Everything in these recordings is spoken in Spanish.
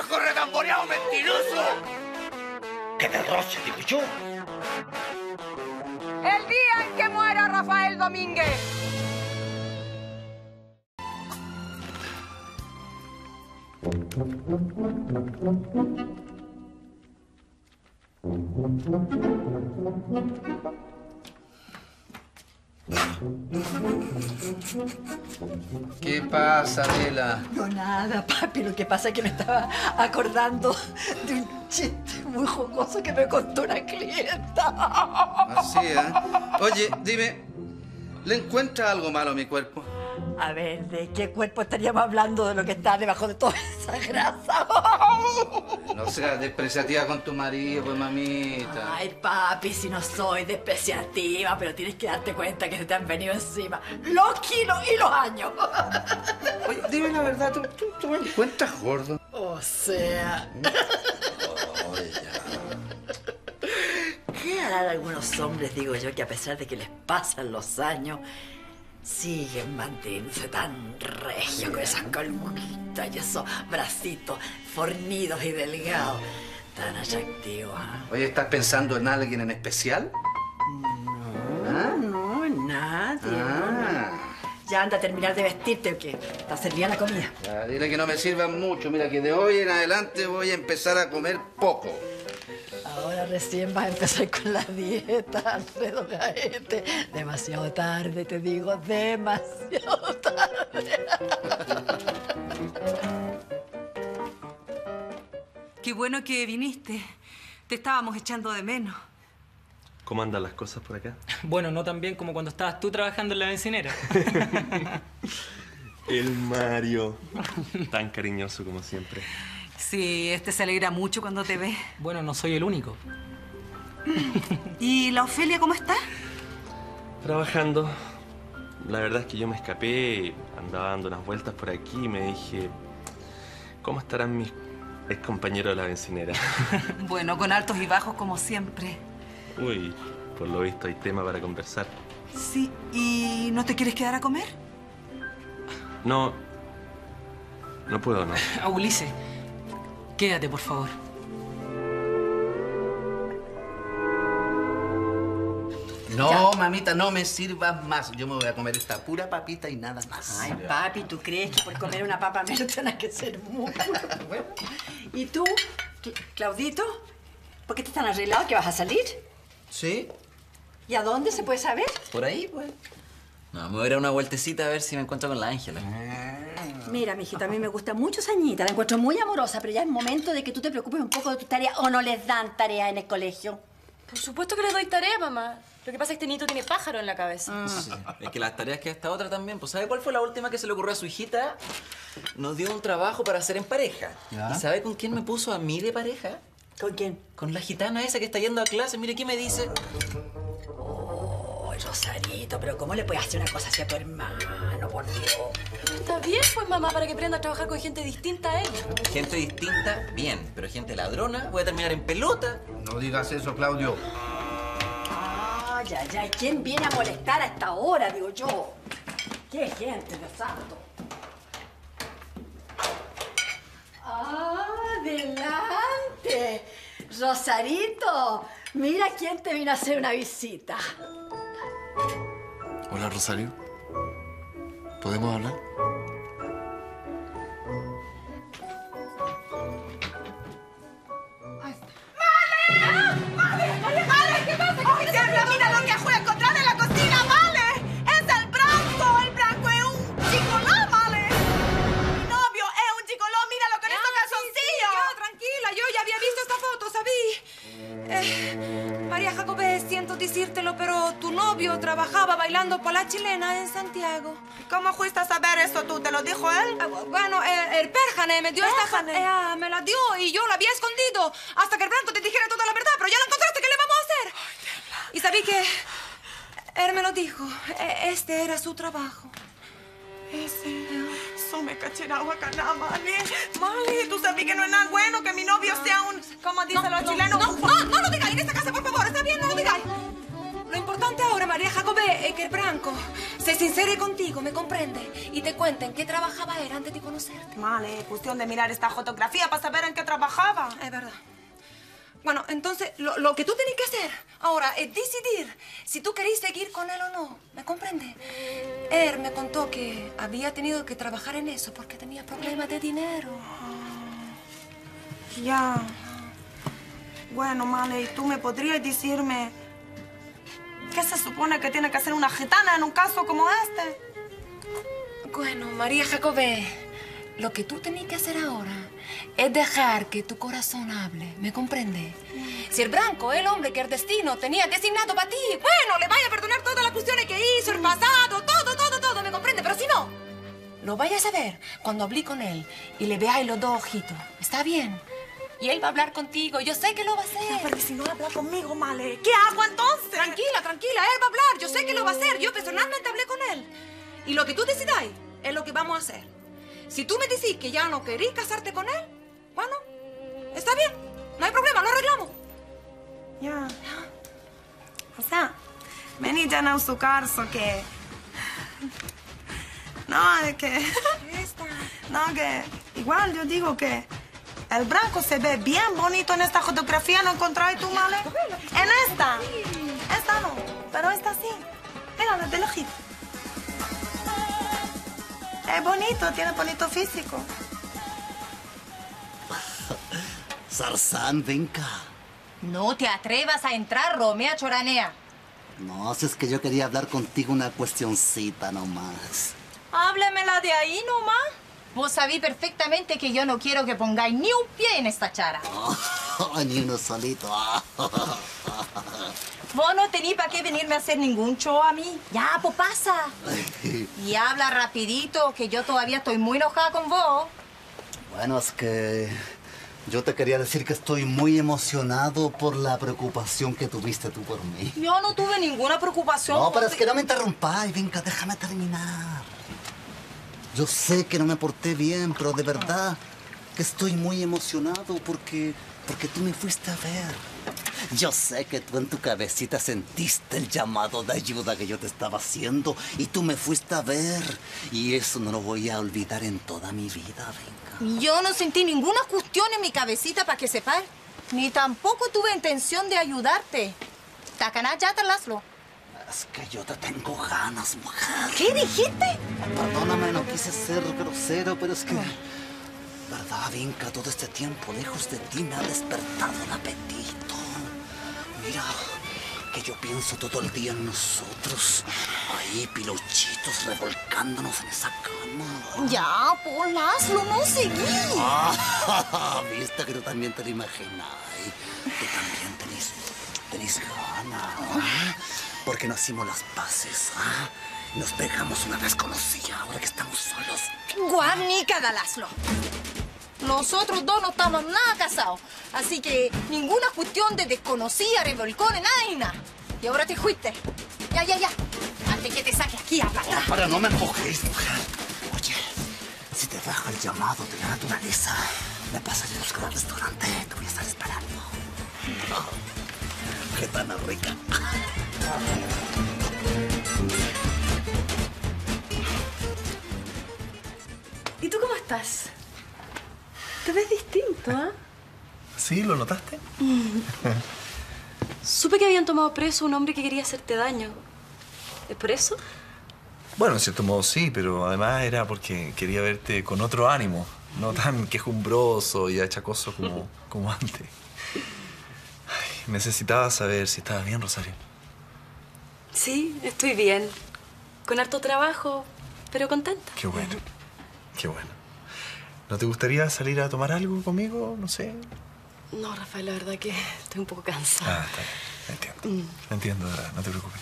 viejo redamboreado mentiroso! ¡Qué derroche, digo yo! El día en que muera Rafael Domínguez. ¿Qué pasa, Adela? No, nada, papi. Lo que pasa es que me estaba acordando de un chiste muy jocoso que me contó una clienta. Así, ¿eh? Oye, dime, ¿le encuentra algo malo a mi cuerpo? A ver, ¿de qué cuerpo estaríamos hablando de lo que está debajo de toda esa grasa? No seas despreciativa con tu marido, pues, mamita. Ay, papi, si no soy despreciativa, pero tienes que darte cuenta que se te han venido encima los kilos y los años. Oye, dime la verdad, ¿tú, tú, tú me encuentras gordo? O sea... ¿Qué harán algunos hombres, digo yo, que a pesar de que les pasan los años, siguen manteniéndose tan regios con esas colmuquitas y esos bracitos fornidos y delgados? Tan atractivos, ¿ah? Oye, ¿estás pensando en alguien en especial? No, no, en nadie. Ah. Ya anda a terminar de vestirte, que está servida la comida. Ya, dile que no me sirvan mucho. Mira, que de hoy en adelante voy a empezar a comer poco. Ahora recién vas a empezar con la dieta, Alfredo Gaete. Demasiado tarde, te digo, demasiado tarde. Qué bueno que viniste. Te estábamos echando de menos. ¿Cómo andan las cosas por acá? Bueno, no tan bien como cuando estabas tú trabajando en la bencinera. El Mario. Tan cariñoso como siempre. Sí, este se alegra mucho cuando te ve. Bueno, no soy el único. ¿Y la Ofelia cómo está? Trabajando. La verdad es que yo me escapé, andaba dando unas vueltas por aquí y me dije, ¿cómo estarán mis ex compañeros de la bencinera? Bueno, con altos y bajos como siempre. Uy, por lo visto hay tema para conversar. Sí, ¿y no te quieres quedar a comer? No, no puedo, no. Ah, Ulises, quédate, por favor. No, mamita, no me sirvas más. Yo me voy a comer esta pura papita y nada más. Ay, papi, ¿tú crees que por comer una papa menos tienes que ser muy bueno? ¿Y tú, Cla- Claudito? ¿Por qué te están arreglado que vas a salir? ¿Sí? ¿Y a dónde se puede saber? Por ahí, pues. No, me voy a a una vueltecita a ver si me encuentro con la Ángela. Mira, mijita, a mí me gusta mucho Sañita, la encuentro muy amorosa, pero ya es momento de que tú te preocupes un poco de tu tarea o no les dan tarea en el colegio. Por supuesto que le doy tarea, mamá. Lo que pasa es que este niño tiene pájaro en la cabeza. Sí. Es que las tareas que esta otra también. Pues ¿sabe cuál fue la última que se le ocurrió a su hijita? Nos dio un trabajo para hacer en pareja. ¿Ya? ¿Y sabe con quién me puso a mí de pareja? ¿Con quién? Con la gitana esa que está yendo a clase. Mire, ¿qué me dice? Rosarito, pero ¿cómo le puedes hacer una cosa así a tu hermano, por Dios? Está bien, pues, mamá, para que aprenda a trabajar con gente distinta a él. Gente distinta, bien. Pero gente ladrona, voy a terminar en pelota. No digas eso, Claudio. Ay, ay, ay, ¿quién viene a molestar a esta hora, digo yo? ¡Qué gente, Dios santo! ¡Adelante! Rosarito, mira quién te vino a hacer una visita. Hola, Rosario. ¿Podemos hablar? Trabajaba bailando por la chilena en Santiago. ¿Cómo fuiste a saber eso tú? ¿Te lo dijo él? Ah, bu- Bueno, eh, el Pérjane me dio esta... ja- Pérjane. eh, me la dio y yo la había escondido hasta que el Blanco te dijera toda la verdad, pero ya la encontraste, ¿qué le vamos a hacer? y sabí que... Él me lo dijo, e- este era su trabajo. Ese. Eso me cachera caná, Mali. Mali, tú sabes que no es nada bueno que mi novio sea un, como dicen los chilenos, No, no, no lo digáis en esta casa, por favor, está bien, no lo digáis. Lo importante ahora, María Jacobé, en que el Branco se sincere contigo, ¿me comprende? Y te cuente en qué trabajaba él antes de conocerte. Vale, cuestión de mirar esta fotografía para saber en qué trabajaba. Es verdad. Bueno, entonces, lo, lo que tú tienes que hacer ahora es decidir si tú querés seguir con él o no. ¿Me comprende? Él me contó que había tenido que trabajar en eso porque tenía problemas de dinero. Ya. Bueno, Male, ¿y tú me podrías decirme qué se supone que tiene que hacer una gitana en un caso como este? Bueno, María Jacobé, lo que tú tienes que hacer ahora es dejar que tu corazón hable, ¿me comprende? Si el Branco, el hombre que el destino tenía designado para ti, bueno, le vaya a perdonar todas las cuestiones que hizo, el pasado, todo, todo, todo, ¿me comprende? Pero si no, lo vayas a ver cuando hablé con él y le veáis los dos ojitos, ¿está bien? Y él va a hablar contigo, yo sé que lo va a hacer. Pero si no habla conmigo, Male, ¿qué hago entonces? Tranquila, tranquila, él va a hablar, yo sé que lo va a hacer, yo personalmente hablé con él. Y lo que tú decidáis es lo que vamos a hacer. Si tú me decís que ya no querís casarte con él, bueno, está bien, no hay problema, lo arreglamos. Ya. O sea, meni già non su carso che... No, es que... No, que igual yo digo que el branco se ve bien bonito en esta fotografía, ¿no encontráis tú, Male? En esta. Esta no, pero esta sí. Mira, desde lejito. Es bonito, tiene bonito físico. Sarzán, ven acá. No te atrevas a entrar, Romea Choranea. No, si es que yo quería hablar contigo una cuestioncita nomás. Háblemela de ahí nomás. Vos sabés perfectamente que yo no quiero que pongáis ni un pie en esta chara. Ni uno solito. Vos no tenís para qué venirme a hacer ningún show a mí. Ya, pues pasa. Y habla rapidito, que yo todavía estoy muy enojada con vos. Bueno, es que yo te quería decir que estoy muy emocionado por la preocupación que tuviste tú por mí. Yo no tuve ninguna preocupación. No, pero es que no me interrumpáis, venga, déjame terminar. Yo sé que no me porté bien, pero de verdad que estoy muy emocionado porque, porque tú me fuiste a ver. Yo sé que tú en tu cabecita sentiste el llamado de ayuda que yo te estaba haciendo y tú me fuiste a ver. Y eso no lo voy a olvidar en toda mi vida, venga. Yo no sentí ninguna cuestión en mi cabecita para que sepas. Ni tampoco tuve intención de ayudarte. Tacaná ya te laslo. Es que yo te tengo ganas, mujer. ¿Qué dijiste? Perdóname, no quise ser grosero, pero es que... ¿Verdad, Vinca? Todo este tiempo lejos de ti me ha despertado el apetito. Mira, que yo pienso todo el día en nosotros. Ahí, piluchitos, revolcándonos en esa cama. Ya, pues Laszlo, no seguí. Ah, viste que tú también te lo imaginas. Tú también tenés, tenés ganas. Porque no hicimos las paces. ¿ah? Nos pegamos una vez conocida, ahora que estamos solos. Guarnica da Laszlo. Nosotros dos no estamos nada casados. Así que ninguna cuestión de desconocida, revolcones, nada y nada. Y ahora te fuiste. Ya, ya, ya. Antes que te saque aquí a plata. Para, no me empujes, mujer. Oye, si te baja el llamado de la naturaleza, me pasas a buscar al restaurante. Te voy a estar esperando. Oh, qué tan rica. ¿Y tú cómo estás? Te ves distinto, ¿ah? ¿Sí? ¿Lo notaste? Supe que habían tomado preso a un hombre que quería hacerte daño. ¿Es por eso? Bueno, en cierto modo sí, pero además era porque quería verte con otro ánimo, no tan quejumbroso y achacoso como, como antes. Ay, necesitaba saber si estabas bien, Rosario. Sí, estoy bien. Con harto trabajo, pero contenta. Qué bueno, qué bueno. ¿No te gustaría salir a tomar algo conmigo? No sé. No, Rafael, la verdad que estoy un poco cansada. Ah, está bien. Entiendo. Entiendo, de verdad, no te preocupes.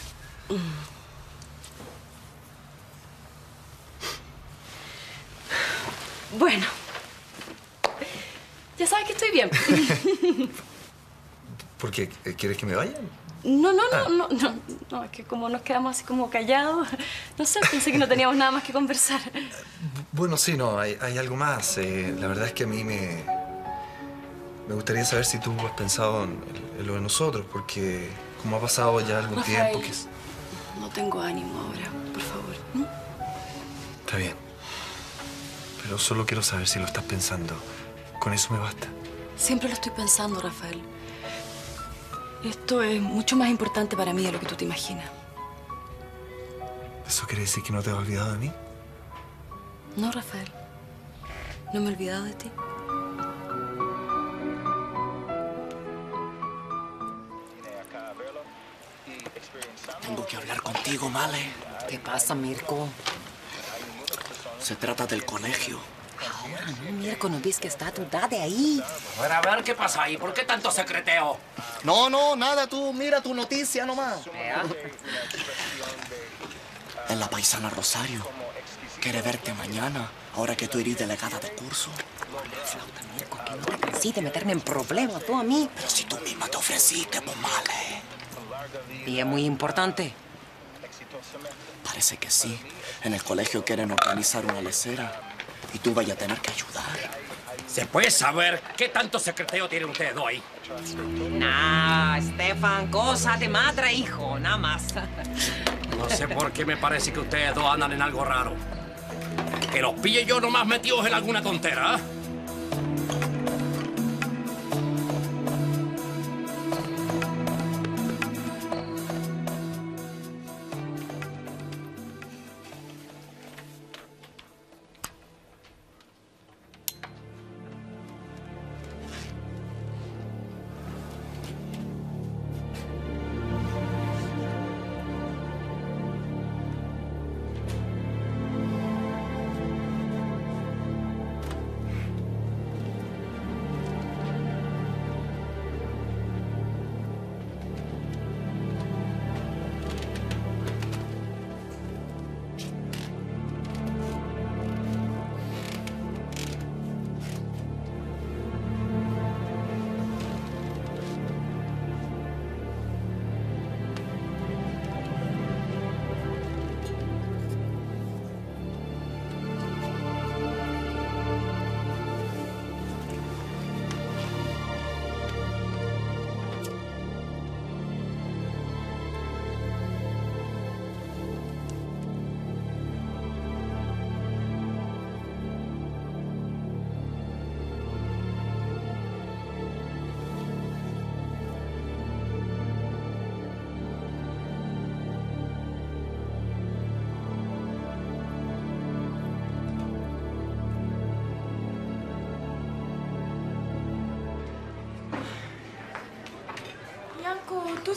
Bueno. Ya sabes que estoy bien. ¿Por qué? ¿Quieres que me vaya? No, no, no, Ah. no, no, no, es que como nos quedamos así como callados, no sé, pensé que no teníamos nada más que conversar. Bueno, sí, no, hay, hay algo más. Eh, la verdad es que a mí me... Me gustaría saber si tú has pensado en, en lo de nosotros, porque como ha pasado ya algún Rafael. tiempo que... es- No tengo ánimo ahora, por favor. ¿m? Está bien. Pero solo quiero saber si lo estás pensando. Con eso me basta. Siempre lo estoy pensando, Rafael. Esto es mucho más importante para mí de lo que tú te imaginas. ¿Eso quiere decir que no te has olvidado de mí? No, Rafael. No me he olvidado de ti. Tengo que hablar contigo, Male. ¿Qué pasa, Mirko? Se trata del colegio. Ahora no, Mirko, ¿no ves que está tu de ahí? Bueno, a ver qué pasa ahí. ¿Por qué tanto secreteo? No, no, nada, tú mira tu noticia nomás. Es la paisana Rosario. Quiere verte mañana, ahora que tú eres delegada de curso. Mirko, que no te cansí de meterme en problemas tú a mí. Pero si tú misma te ofreciste, pues Male. Y es muy importante. Parece que sí. En el colegio quieren organizar una lecera. Y tú vayas a tener que ayudar. ¿Se puede saber qué tanto secreteo tiene usted hoy? Nah, Stefan, cosa de madre, hijo, nada más. No sé por qué me parece que ustedes dos andan en algo raro. Que los pille yo nomás metidos en alguna tontera, ¿eh?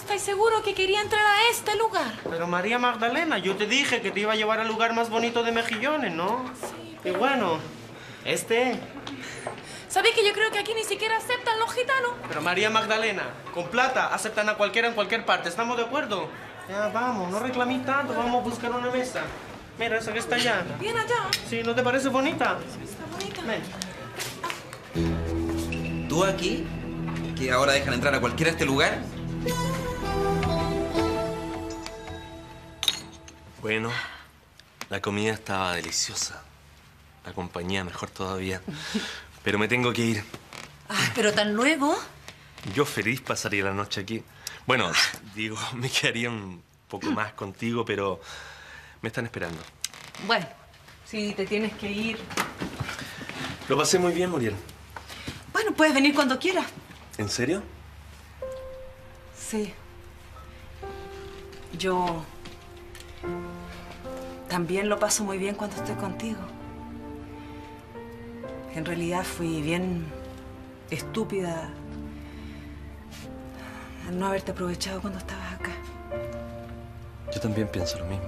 Bianco, ¿tú estás seguro que quería entrar a este lugar? Pero María Magdalena, yo te dije que te iba a llevar al lugar más bonito de Mejillones, ¿no? Sí. Y bueno, este. ¿Sabes que yo creo que aquí ni siquiera aceptan los gitanos? Pero María Magdalena, con plata aceptan a cualquiera en cualquier parte, ¿estamos de acuerdo? Ya, vamos, no reclamís tanto, vamos a buscar una mesa. Mira, esa que está allá. Bien allá. Sí, ¿no te parece bonita? Está bonita. Ven. ¿Tú aquí? ¿Que ahora dejan entrar a cualquiera a este lugar? Bueno, la comida estaba deliciosa. La compañía mejor todavía. Pero me tengo que ir. Ah, pero tan luego. Yo feliz pasaría la noche aquí. Bueno, digo, me quedaría un poco más contigo, pero me están esperando. Bueno, si te tienes que ir. Lo pasé muy bien, Muriel. Bueno, puedes venir cuando quieras. ¿En serio? Sí. Yo también lo paso muy bien cuando estoy contigo. En realidad fui bien estúpida al no haberte aprovechado cuando estabas acá. Yo también pienso lo mismo.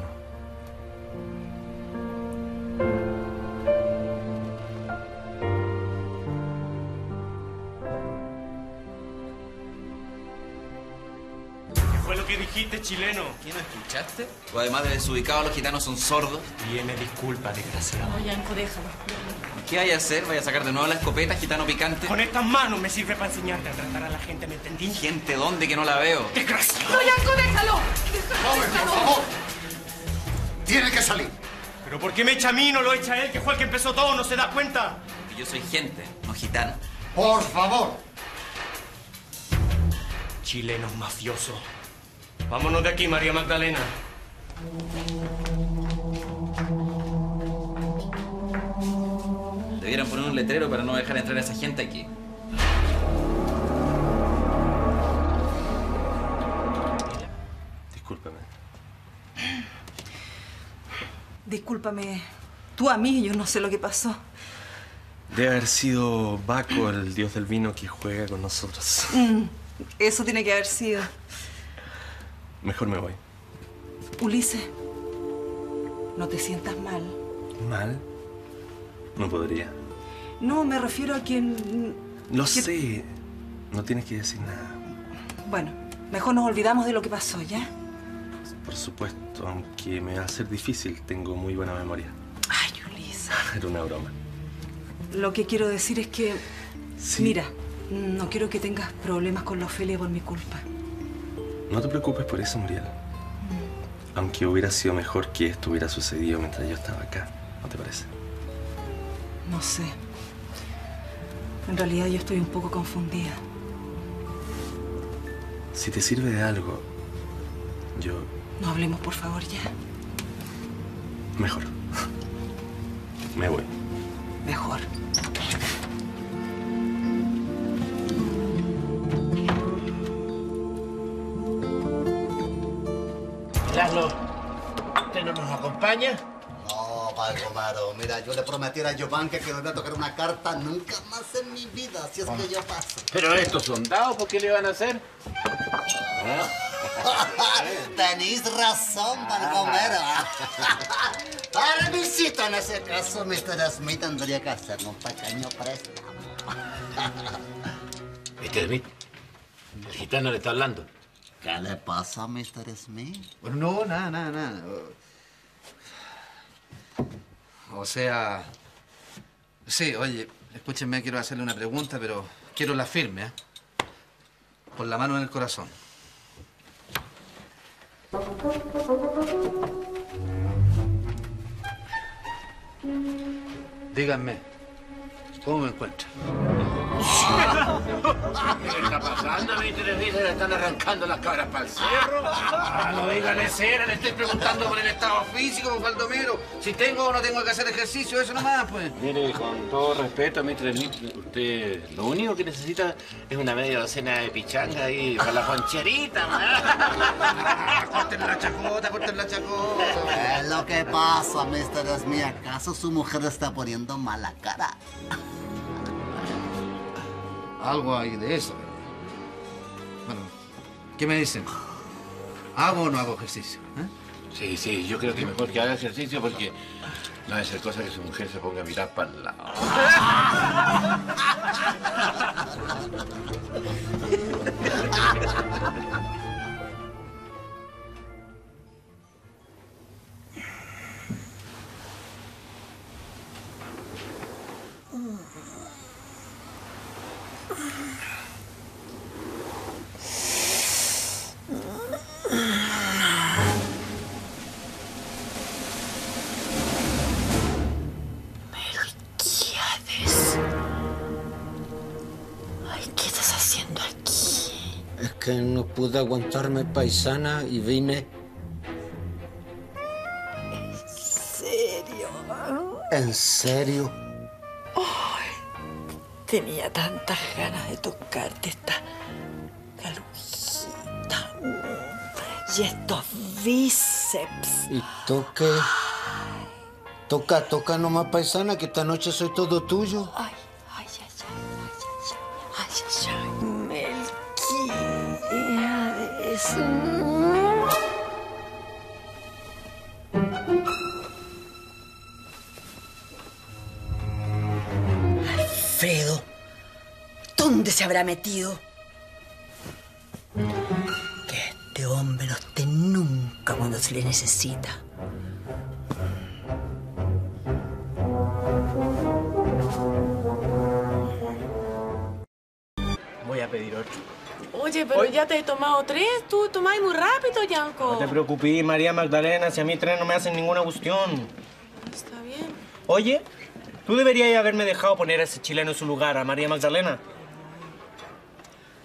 Dijiste, chileno? ¿Qué no escuchaste? O además de desubicado, los gitanos son sordos. Tiene disculpa, desgraciado. No, Yanko, déjalo. ¿Qué hay a hacer? ¿Vaya a sacar de nuevo la escopeta, gitano picante? Con estas manos me sirve para enseñarte a tratar a la gente, ¿me entendí? ¿Gente dónde que no la veo? ¡Desgraciado! No, Yanko, déjalo. ¡Joven, por favor! Tiene que salir. ¿Pero por qué me echa a mí y no lo echa a él, que fue el que empezó todo? ¿No se da cuenta? Que yo soy gente, no gitano. Por favor. Chilenos mafiosos. Vámonos de aquí, María Magdalena. Debieran poner un letrero para no dejar entrar a esa gente aquí. Discúlpame. Discúlpame, tú a mí, yo no sé lo que pasó. Debe haber sido Baco, el dios del vino, que juega con nosotros. Mm, eso tiene que haber sido. Mejor me voy. Ulises, no te sientas mal. ¿Mal? No podría. No, me refiero a quien... Lo sé. No tienes que decir nada. Bueno, mejor nos olvidamos de lo que pasó, ¿ya? Por supuesto, aunque me va a ser difícil, tengo muy buena memoria. Ay, Ulises. Era una broma. Lo que quiero decir es que... Sí. Mira, no quiero que tengas problemas con la Ofelia por mi culpa. No te preocupes por eso, Muriel. Aunque hubiera sido mejor que esto hubiera sucedido mientras yo estaba acá. ¿No te parece? No sé. En realidad yo estoy un poco confundida. Si te sirve de algo, yo No hablemos, por favor, ya. mejor. Me voy. Mejor. ¿Usted no nos acompaña? No, Palomaro, mira, yo le prometí a Giovanni que me voy a tocar una carta nunca más en mi vida, si es que yo paso. Pero estos soldados, ¿por qué le van a hacer? Tenéis razón, Palomero. Permisito, en ese caso, Mr. Smith tendría que hacerme un pequeño préstamo. Mr. Smith, el gitano le está hablando. ¿Qué le pasa Mr. Smith? No, nada, nada, nada. O sea... Sí, oye, escúchenme, quiero hacerle una pregunta, pero quiero la firme, ¿eh? Con la mano en el corazón. Díganme, ¿cómo me encuentran? ¿Qué está pasando, Mr. Smith? ¿Le están arrancando las cabras para el cerro? Ah, no digan escena, le estoy preguntando por el estado físico, don Baldomero. Si tengo o no tengo que hacer ejercicio, eso nomás, pues. Mire, con todo respeto. Smith, usted lo único que necesita es una media docena de pichanga ahí para la poncherita. corten la chacota, corten la chacota. ¿Qué es lo que pasa, Mr. Smith? ¿Acaso su mujer está poniendo mala cara? Algo hay de eso. Bueno, ¿qué me dicen? ¿Hago o no hago ejercicio? eh? Sí, sí, yo creo que mejor que haga ejercicio porque no debe ser cosa que su mujer se ponga a mirar para el lado. pude aguantarme paisana y vine. ¿En serio? ¿En serio? Ay, tenía tantas ganas de tocarte esta calujita. Y estos bíceps. Y toque. Toca, toca nomás paisana, que esta noche soy todo tuyo. Ay, Alfredo, ¿dónde se habrá metido? Que este hombre no esté nunca cuando se le necesita. Voy a pedir otro. Oye, pero ya te he tomado tres. Tú tomáis muy rápido, Yanko. No te preocupes, María Magdalena, si a mí tres no me hacen ninguna cuestión. Está bien. Oye, tú deberías haberme dejado poner a ese chileno en su lugar, a María Magdalena.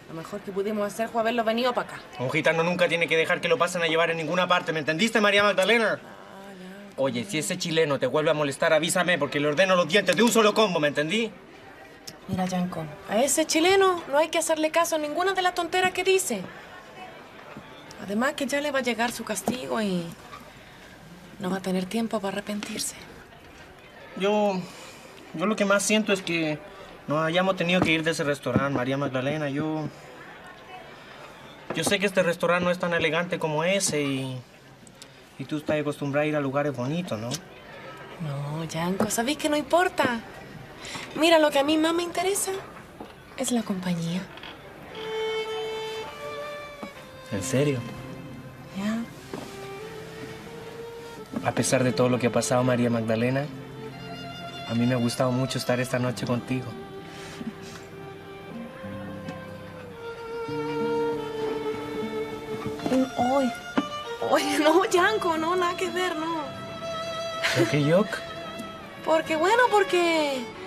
Lo mejor que pudimos hacer fue haberlo venido para acá. Un gitano nunca tiene que dejar que lo pasen a llevar en ninguna parte, ¿me entendiste, María Magdalena? Oye, si ese chileno te vuelve a molestar, avísame, porque le ordeno los dientes de un solo combo, ¿me entendí? Mira, Yanko, a ese chileno no hay que hacerle caso a ninguna de las tonteras que dice. Además que ya le va a llegar su castigo y no va a tener tiempo para arrepentirse. Yo. Yo lo que más siento es que no hayamos tenido que ir de ese restaurante, María Magdalena. Yo. Yo sé que este restaurante no es tan elegante como ese y. Y tú estás acostumbrada a ir a lugares bonitos, ¿no? No, Yanko, ¿sabéis que no importa? Mira, lo que a mí más me interesa es la compañía. ¿En serio? ¿Ya? A pesar de todo lo que ha pasado, María Magdalena, a mí me ha gustado mucho estar esta noche contigo. Oye, oye, no, Yanko, no, nada que ver, no. ¿Pero qué yok? Porque, bueno, porque...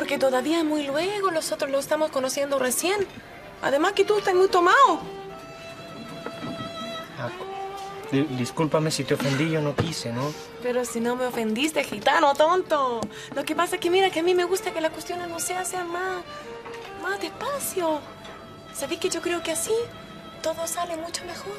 Porque todavía es muy luego, nosotros lo estamos conociendo recién. Además que tú estás muy tomado. Di- discúlpame si te ofendí, yo no quise, ¿no? Pero si no me ofendiste, gitano, tonto. Lo que pasa es que mira que a mí me gusta que las cuestiones no se hacen más, más despacio. ¿Sabes que yo creo que así todo sale mucho mejor?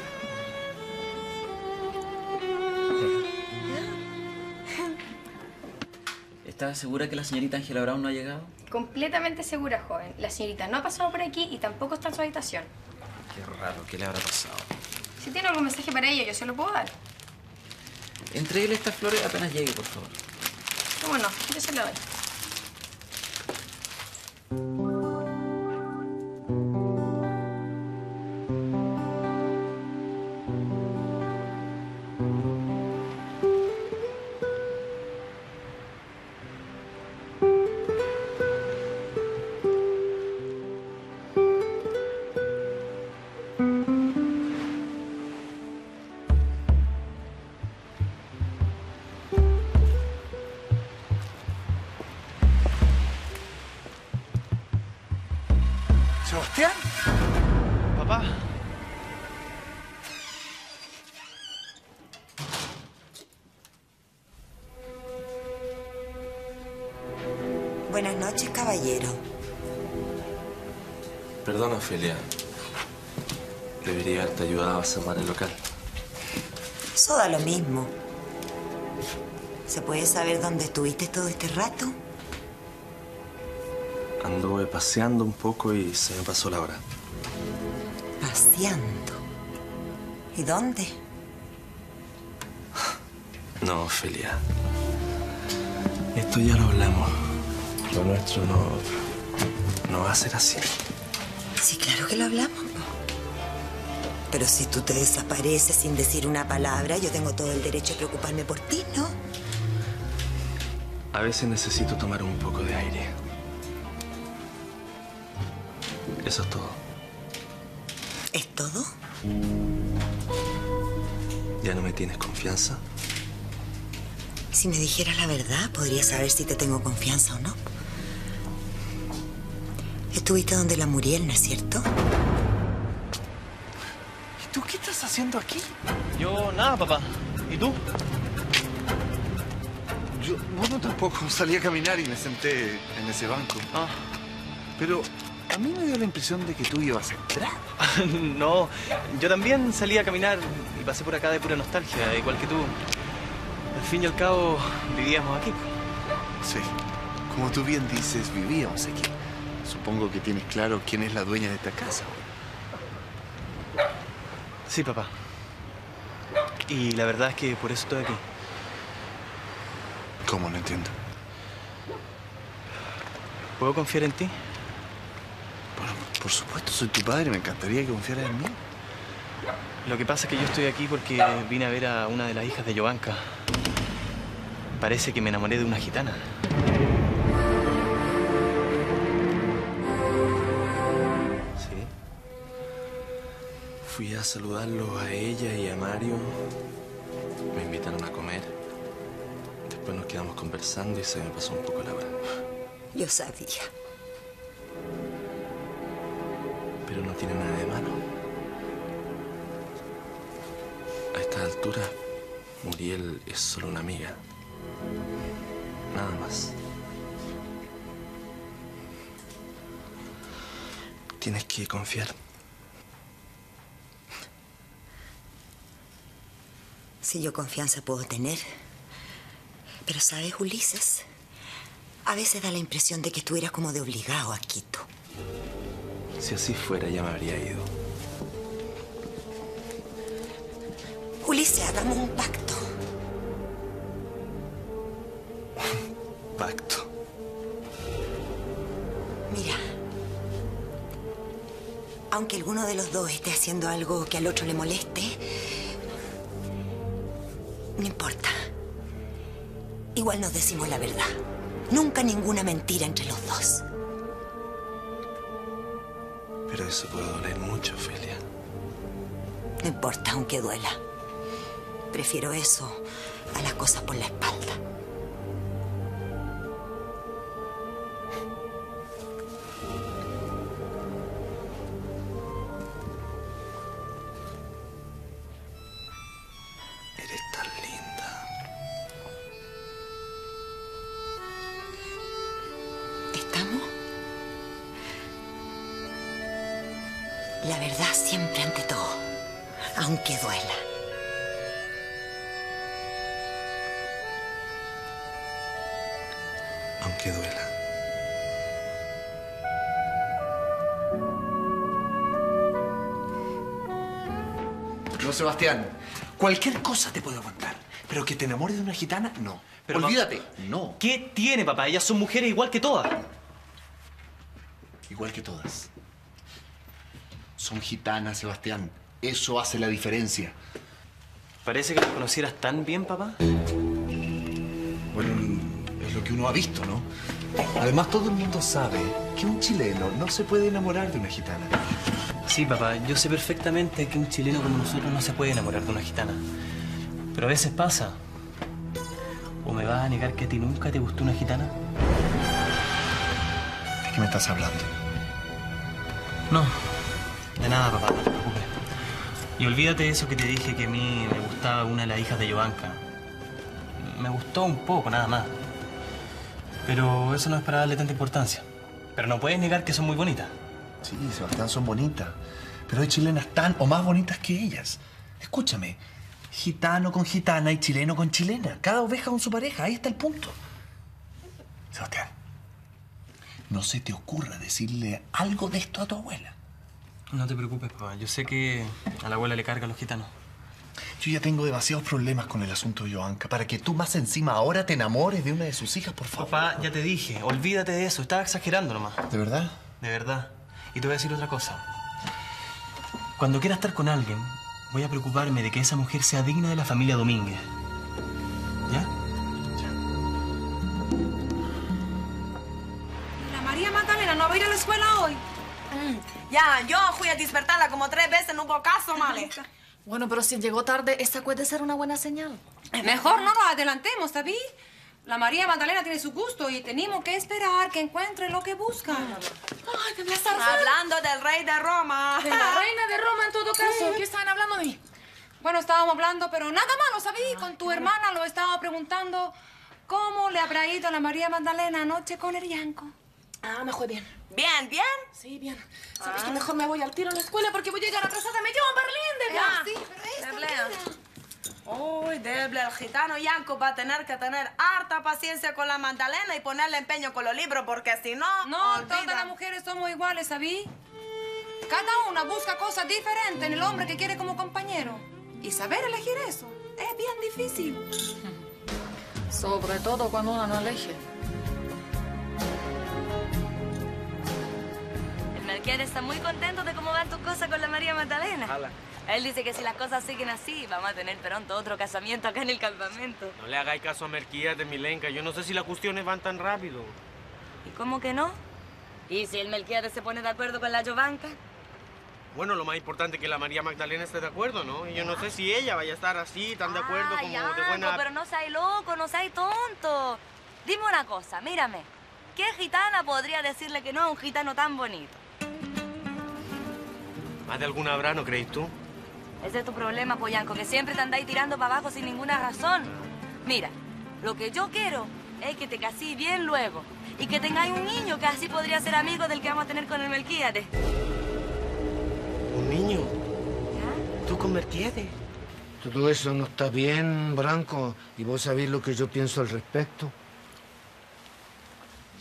¿Estás segura que la señorita Ángela Brown no ha llegado? Completamente segura, joven. La señorita no ha pasado por aquí y tampoco está en su habitación. Qué raro, ¿qué le habrá pasado? Si tiene algún mensaje para ella, yo se lo puedo dar. Entréguele estas flores apenas llegue, por favor. ¿Cómo no? Yo se lo doy. Ofelia. Debería haberte ayudado a cerrar el local. Eso da lo mismo. ¿Se puede saber dónde estuviste todo este rato? Anduve paseando un poco y se me pasó la hora. Paseando. ¿Y dónde? No, Ofelia. Esto ya lo hablamos. Lo nuestro no. no va a ser así. Sí, claro que lo hablamos. Pero si tú te desapareces sin decir una palabra, yo tengo todo el derecho a preocuparme por ti, ¿no? A veces necesito tomar un poco de aire. Eso es todo. ¿Es todo? ¿Ya no me tienes confianza? Si me dijeras la verdad, podría saber si te tengo confianza o no. Estuviste donde la Muriel, ¿no es cierto? ¿Y tú qué estás haciendo aquí? Yo, nada, papá. ¿Y tú? Yo, bueno, tampoco salí a caminar y me senté en ese banco. Ah. Pero a mí me dio la impresión de que tú ibas a entrar. no, yo también salí a caminar y pasé por acá de pura nostalgia, igual que tú. Al fin y al cabo, vivíamos aquí. Sí, como tú bien dices, vivíamos aquí. Supongo que tienes claro quién es la dueña de esta casa. Sí, papá. Y la verdad es que por eso estoy aquí. ¿Cómo? No entiendo. ¿Puedo confiar en ti? Bueno, por supuesto, soy tu padre. Me encantaría que confiaras en mí. Lo que pasa es que yo estoy aquí porque vine a ver a una de las hijas de Yovanka. Parece que me enamoré de una gitana. Fui a saludarlo a ella y a Mario. Me invitaron a comer. Después nos quedamos conversando y se me pasó un poco la hora. Yo sabía. pero no tiene nada de malo. A esta altura, Muriel es solo una amiga. Nada más. Tienes que confiar. Si yo confianza puedo tener. Pero sabes, Ulises, a veces da la impresión de que tú eras como de obligado a Quito. Si así fuera, ya me habría ido. Ulises, hagamos un pacto. Pacto. Mira, aunque alguno de los dos esté haciendo algo que al otro le moleste, no importa. Igual nos decimos la verdad. Nunca ninguna mentira entre los dos. Pero eso puede doler mucho, Ofelia. No importa, aunque duela. Prefiero eso a las cosas por la espalda. Aunque duela. No, Sebastián. Cualquier cosa te puedo aguantar. Pero que te enamores de una gitana, no. Pero, Olvídate. No. ¿Qué tiene, papá? Ellas son mujeres igual que todas. Igual que todas. Son gitanas, Sebastián. Eso hace la diferencia. Parece que las conocieras tan bien, papá. Lo que uno ha visto, ¿no? Además, todo el mundo sabe que un chileno no se puede enamorar de una gitana. Sí, papá, yo sé perfectamente que un chileno como nosotros no se puede enamorar de una gitana. Pero a veces pasa. ¿O me vas a negar que a ti nunca te gustó una gitana? ¿De qué me estás hablando? No, de nada, papá, no te preocupes. Y olvídate de eso que te dije que a mí me gustaba una de las hijas de Giovanka. Me gustó un poco, nada más. Pero eso no es para darle tanta importancia. Pero no puedes negar que son muy bonitas. Sí, Sebastián, son bonitas. Pero hay chilenas tan o más bonitas que ellas. Escúchame. Gitano con gitana y chileno con chilena. Cada oveja con su pareja. Ahí está el punto. Sebastián, no se te ocurra decirle algo de esto a tu abuela. No te preocupes, papá. Yo sé que a la abuela le cargan los gitanos. Yo ya tengo demasiados problemas con el asunto de Joanca para que tú más encima ahora te enamores de una de sus hijas, por favor. Papá, ya te dije, olvídate de eso. Estaba exagerando nomás. ¿De verdad? De verdad. Y te voy a decir otra cosa. Cuando quiera estar con alguien, voy a preocuparme de que esa mujer sea digna de la familia Domínguez. ¿Ya? La María Magdalena no va a ir a la escuela hoy. Ya, yo fui a despertarla como tres veces, no hubo caso, Male. Bueno, pero si llegó tarde, esa puede ser una buena señal. Mejor no nos adelantemos, ¿sabí? La María Magdalena tiene su gusto y tenemos que esperar que encuentre lo que busca. Ay, me estás hablando del rey de Roma. De la reina de Roma en todo caso. ¿Qué están hablando de mí? Bueno, estábamos hablando, pero nada malo, ¿sabí? Con tu hermana lo estaba preguntando cómo le habrá ido a la María Magdalena anoche con el Yanco. Ah, me fue bien. ¿Bien, bien? Sí, bien. ¿Sabes que mejor me voy al tiro a la escuela porque voy a llegar atrasada? Me llevo a Berlín, de Ya. verdad. Sí, Deble. Uy, Deble, el gitano Yanko va a tener que tener harta paciencia con la Magdalena y ponerle empeño con los libros, porque si no, No, olvida. todas las mujeres somos iguales, ¿sabí? Cada una busca cosas diferentes en el hombre que quiere como compañero. Y saber elegir eso es bien difícil. Sobre todo cuando uno no elige. Melquiades está muy contento de cómo van tus cosas con la María Magdalena. Él dice que si las cosas siguen así, vamos a tener pronto otro casamiento acá en el campamento. No le hagáis caso a Merquías de Milenka. Yo no sé si las cuestiones van tan rápido. ¿Y cómo que no? ¿Y si el Melquiades se pone de acuerdo con la Jovanka? Bueno, lo más importante es que la María Magdalena esté de acuerdo, ¿no? Y yo no sé si ella vaya a estar así, tan de acuerdo como de buena... pero no seas loco, no seas tonto. Dime una cosa, mírame. ¿Qué gitana podría decirle que no a un gitano tan bonito? Más de alguna habrá, ¿no crees tú? Ese es tu problema, Poyanco, que siempre te andáis tirando para abajo sin ninguna razón. Mira, lo que yo quiero es que te casís bien luego y que tengáis un niño que así podría ser amigo del que vamos a tener con el Melquíades. ¿Un niño? ¿Tú convertiste? Todo eso no está bien, Branco. ¿Y vos sabés lo que yo pienso al respecto?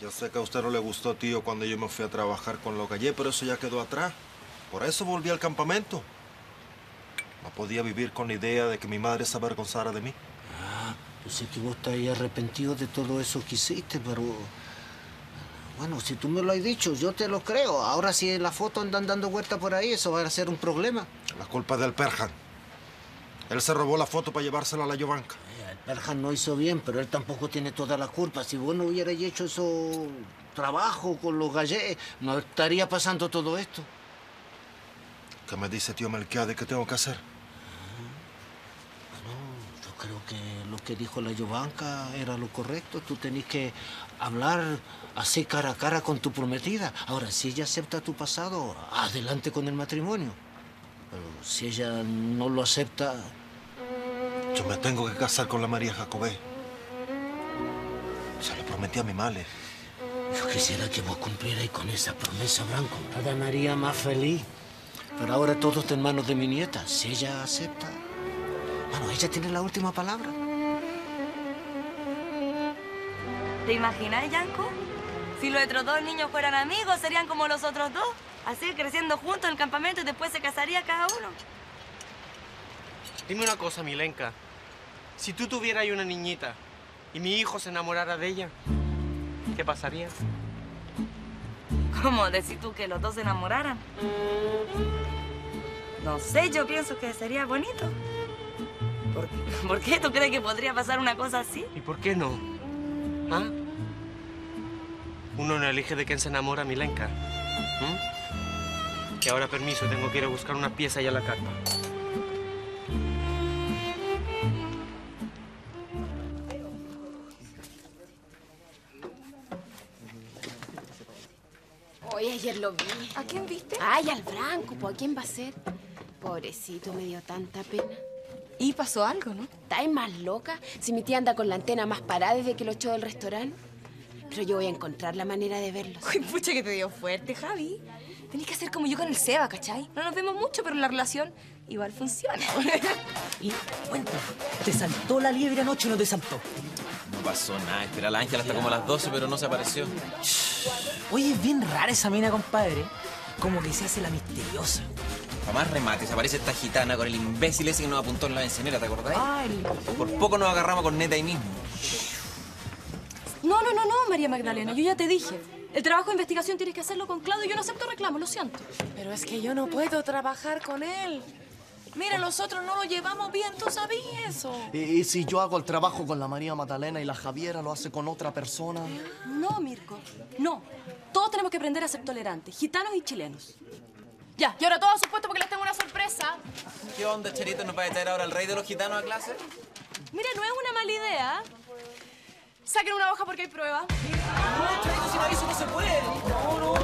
Yo sé que a usted no le gustó, tío, cuando yo me fui a trabajar con los gallés, pero eso ya quedó atrás. Por eso volví al campamento. No podía vivir con la idea de que mi madre se avergonzara de mí. Ah, yo sé que vos estás arrepentido de todo eso que hiciste, pero... Bueno, si tú me lo has dicho, yo te lo creo. Ahora si la foto andan dando vuelta por ahí, eso va a ser un problema. La culpa es del Perjan. Él se robó la foto para llevársela a la Yovanka. El Perjan no hizo bien, pero él tampoco tiene toda la culpa. Si vos no hubieras hecho eso trabajo con los gallés, no estaría pasando todo esto. ¿Qué me dice tío Melquiades que tengo que hacer? Yo creo que lo que dijo la Yovanka era lo correcto. Tú tenés que hablar así cara a cara con tu prometida. Ahora, si ella acepta tu pasado, adelante con el matrimonio. Pero si ella no lo acepta, Yo me tengo que casar con la María Jacobé. Se lo prometí a mi male. yo quisiera que vos cumplierais con esa promesa, Branco. Cada María más feliz. Pero ahora todo está en manos de mi nieta. Si ella acepta... Bueno, ella tiene la última palabra. ¿Te imaginas, Yanko? Si los otros dos niños fueran amigos, serían como los otros dos. Así, creciendo juntos en el campamento y después se casaría cada uno. Dime una cosa, Milenka. Si tú tuvieras ahí una niñita y mi hijo se enamorara de ella, ¿qué pasaría? ¿Cómo decís tú que los dos se enamoraran? No sé, yo pienso que sería bonito. ¿Por, qué tú crees que podría pasar una cosa así? ¿Y por qué no? ¿Ah? Uno no elige de quién se enamora, Milenka. ¿Mm? Y ahora, permiso, tengo que ir a buscar una pieza y a la carta. Ayer lo vi. ¿A quién viste? Ay, al Branco, ¿pues a quién va a ser? Pobrecito, me dio tanta pena. Y pasó algo, ¿no? ¿Estáis más loca? Si mi tía anda con la antena más parada desde que lo echó del restaurante. Pero yo voy a encontrar la manera de verlos. Uy, pucha que te dio fuerte, Javi. Tenés que hacer como yo con el Seba, ¿cachai? No nos vemos mucho, pero la relación igual funciona. Y cuenta, ¿te saltó la liebre anoche o no te saltó? No pasó nada. Espera la Ángela hasta como las 12, pero no se apareció. Oye, es bien rara esa mina, compadre. Como que se hace la misteriosa. Para más remate, se aparece esta gitana con el imbécil ese que nos apuntó en la bencinera, ¿te acordáis? Ah, el... Por poco nos agarramos con neta ahí mismo. No, no, no, no, María Magdalena, yo ya te dije. El trabajo de investigación tienes que hacerlo con Claudio y yo no acepto reclamos, lo siento. Pero es que yo no puedo trabajar con él. Mira, nosotros no lo llevamos bien, ¿tú sabías eso? ¿Y, y si yo hago el trabajo con la María Magdalena y la Javiera lo hace con otra persona? No, Mirko, no. Todos tenemos que aprender a ser tolerantes, gitanos y chilenos. Ya, y ahora todos a su puesto porque les tengo una sorpresa. ¿Qué onda, Cherito? ¿Nos va a traer ahora el rey de los gitanos a clase? Mira, no es una mala idea. Saquen una hoja porque hay prueba. No, Charito, sin aviso no se puede. No, no,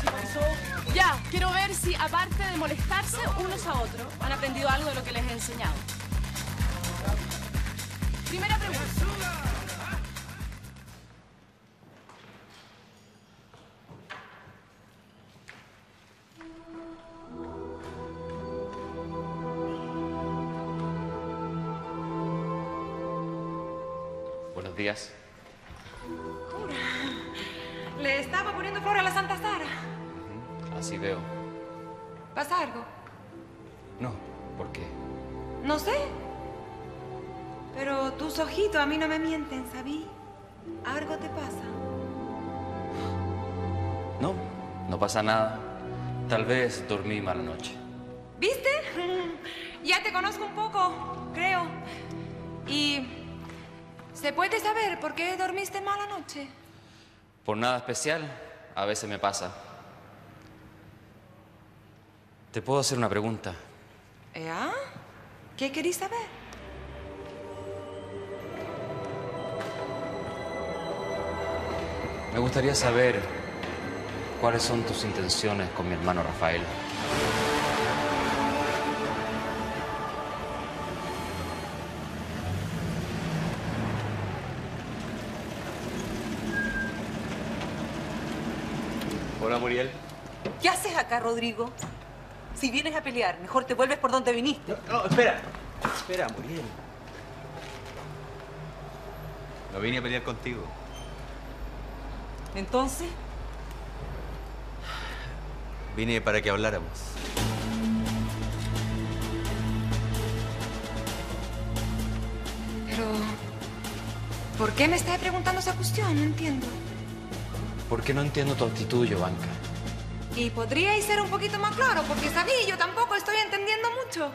sin aviso. Ya, quiero ver si, aparte de molestarse unos a otros, han aprendido algo de lo que les he enseñado. Primera pregunta. Buenos días. Le estaba poniendo flor a la. Así veo. ¿Pasa algo? No, ¿por qué? No sé. Pero tus ojitos a mí no me mienten, ¿sabí? Algo te pasa. No, no pasa nada. Tal vez dormí mala noche. ¿Viste? Ya te conozco un poco, creo. Y... ¿Se puede saber por qué dormiste mala noche? Por nada especial, a veces me pasa. Te puedo hacer una pregunta. ¿Ya? ¿Qué querís saber? Me gustaría saber cuáles son tus intenciones con mi hermano Rafael. Hola, Muriel. ¿Qué haces acá, Rodrigo? Si vienes a pelear, mejor te vuelves por donde viniste. No, espera. Espera, Muriel. No vine a pelear contigo. Entonces, Vine para que habláramos. Pero... ¿Por qué me estás preguntando esa cuestión? No entiendo. ¿Por qué no entiendo tu actitud, Giovanka? Y podríais ser un poquito más claro, porque sabí, yo tampoco estoy entendiendo mucho.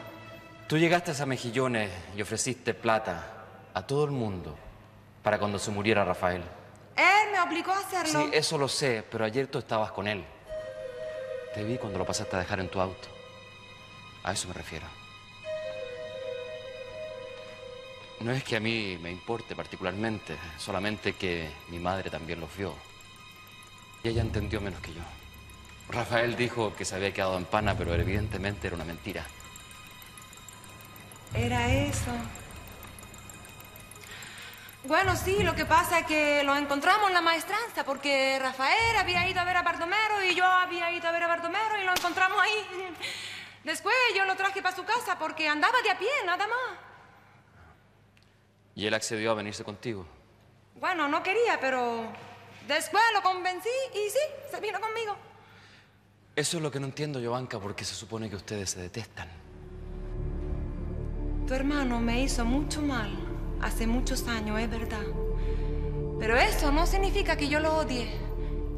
Tú llegaste a Mejillones y ofreciste plata a todo el mundo para cuando se muriera Rafael. Él me obligó a hacerlo. Sí, eso lo sé, pero ayer tú estabas con él. Te vi cuando lo pasaste a dejar en tu auto. A eso me refiero. No es que a mí me importe particularmente, solamente que mi madre también lo vio. Y ella entendió menos que yo. Rafael dijo que se había quedado en pana, pero evidentemente era una mentira. Era eso. Bueno, sí, lo que pasa es que lo encontramos en la maestranza, porque Rafael había ido a ver a Bardomero y yo había ido a ver a Bardomero y lo encontramos ahí. Después yo lo traje para su casa porque andaba de a pie, nada más. Y él accedió a venirse contigo. Bueno, no quería, pero después lo convencí y sí, se vino conmigo. Eso es lo que no entiendo, Giovanka, porque se supone que ustedes se detestan. Tu hermano me hizo mucho mal hace muchos años, es verdad. Pero eso no significa que yo lo odie.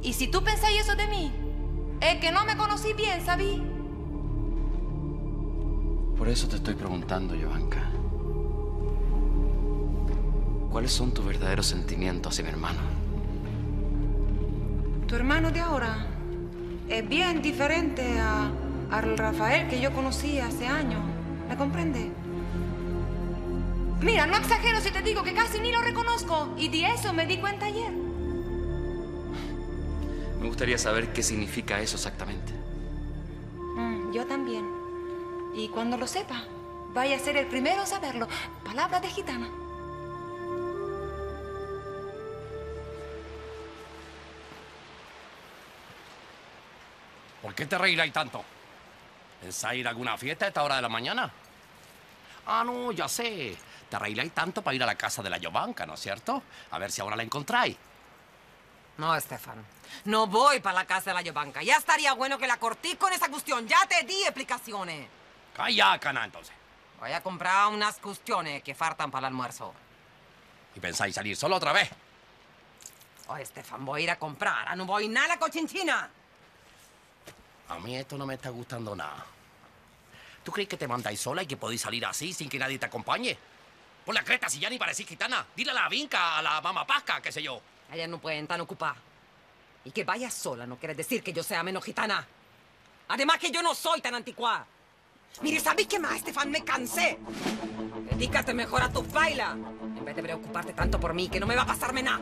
Y si tú pensáis eso de mí, es que no me conocí bien, ¿sabí? Por eso te estoy preguntando, Giovanka. ¿Cuáles son tus verdaderos sentimientos hacia mi hermano? Tu hermano de ahora es bien diferente a, al Rafael que yo conocí hace años. ¿Me comprende? Mira, no exagero si te digo que casi ni lo reconozco. Y de eso me di cuenta ayer. Me gustaría saber qué significa eso exactamente. Mm, yo también. Y cuando lo sepa, vaya a ser el primero a saberlo. Palabras de gitana. Qué te reirás tanto? ¿Pensáis ir a alguna fiesta a esta hora de la mañana? Ah, no, ya sé. Te reirás tanto para ir a la casa de la Giovanca, ¿no es cierto? A ver si ahora la encontráis. No, Estefan. No voy para la casa de la Yobanca. Ya estaría bueno que la cortís con esa cuestión. Ya te di explicaciones. Calla, cana, entonces. Voy a comprar unas cuestiones que faltan para el almuerzo. ¿Y pensáis salir solo otra vez? Oh, Estefan, voy a ir a comprar. Ah, No voy nada a la cochinchina. A mí esto no me está gustando nada. ¿Tú crees que te mandáis sola y que podéis salir así sin que nadie te acompañe? Por la creta, si ya ni parecís gitana. Dile a la vinca, a la mamá pasca, qué sé yo. Ellas no pueden tan ocupadas. Y que vayas sola no quiere decir que yo sea menos gitana. Además que yo no soy tan anticuada. Mire, ¿sabéis qué más, Estefan? Me cansé. Dedícate mejor a tus bailas. En vez de preocuparte tanto por mí, que no me va a pasarme nada.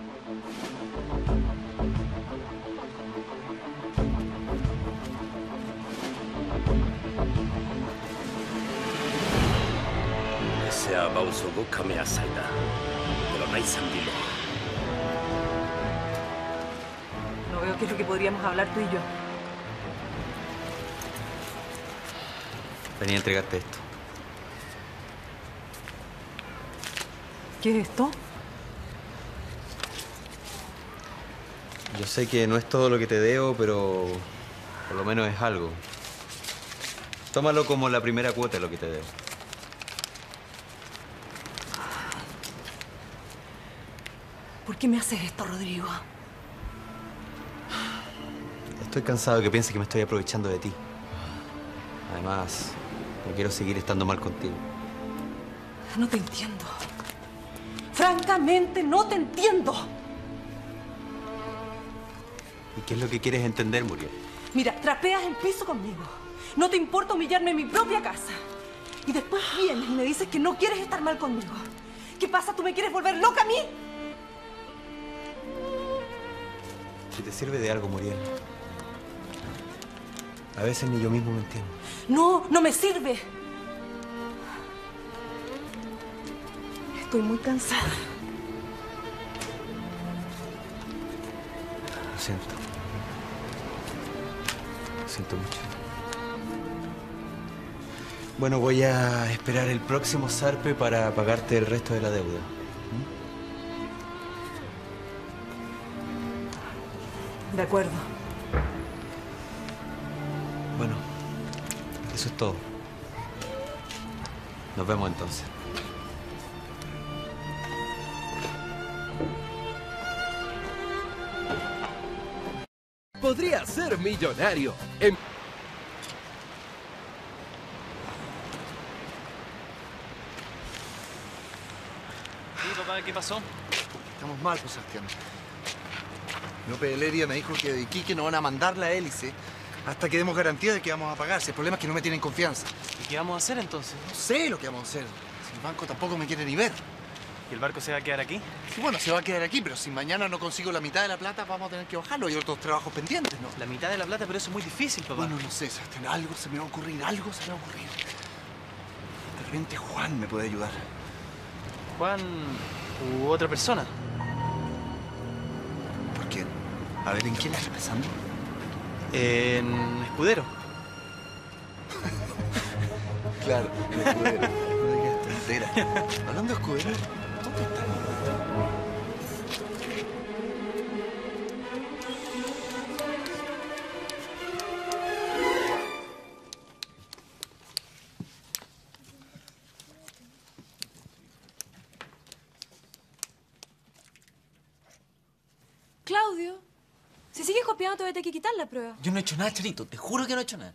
Sea bauso me asaida. Pero no hay sandilo. No veo qué es lo que podríamos hablar tú y yo. Venía a entregarte esto. ¿Qué es esto? Yo sé que no es todo lo que te debo, pero por lo menos es algo. Tómalo como la primera cuota de lo que te debo. ¿Por qué me haces esto, Rodrigo? Estoy cansado de que pienses que me estoy aprovechando de ti. Además, no quiero seguir estando mal contigo. No te entiendo. Francamente, no te entiendo. ¿Y qué es lo que quieres entender, Muriel? Mira, trapeas el piso conmigo. No te importa humillarme en mi propia casa. Y después vienes y me dices que no quieres estar mal conmigo. ¿Qué pasa? ¿Tú me quieres volver loca a mí? Si te sirve de algo, Muriel. A veces ni yo mismo me entiendo. No, no me sirve. Estoy muy cansada. Lo siento. Siento mucho. Bueno, voy a esperar el próximo zarpe para pagarte el resto de la deuda. De acuerdo. Bueno, eso es todo. Nos vemos entonces. Podría ser millonario. En... Papá, ¿qué pasó? Estamos mal, pues, Sebastián. López Heredia me dijo que de Iquique no van a mandar la hélice hasta que demos garantía de que vamos a pagar. Si el problema es que no me tienen confianza. ¿Y qué vamos a hacer entonces? No sé lo que vamos a hacer. Si el banco tampoco me quiere ni ver. ¿Y el barco se va a quedar aquí? Sí, bueno, se va a quedar aquí, pero si mañana no consigo la mitad de la plata, vamos a tener que bajarlo. Hay otros trabajos pendientes, ¿no? La mitad de la plata, pero eso es muy difícil, papá. Bueno, no sé, Sebastián. Algo se me va a ocurrir, algo se me va a ocurrir. De repente Juan me puede ayudar. Juan u otra persona. A ver, ¿en quién estás pensando? En Escudero. Claro, en Escudero. No. Hablando de Escudero, ¿dónde está? Copiando te voy a tener que quitar la prueba. Yo no he hecho nada, Charito. Te juro que no he hecho nada.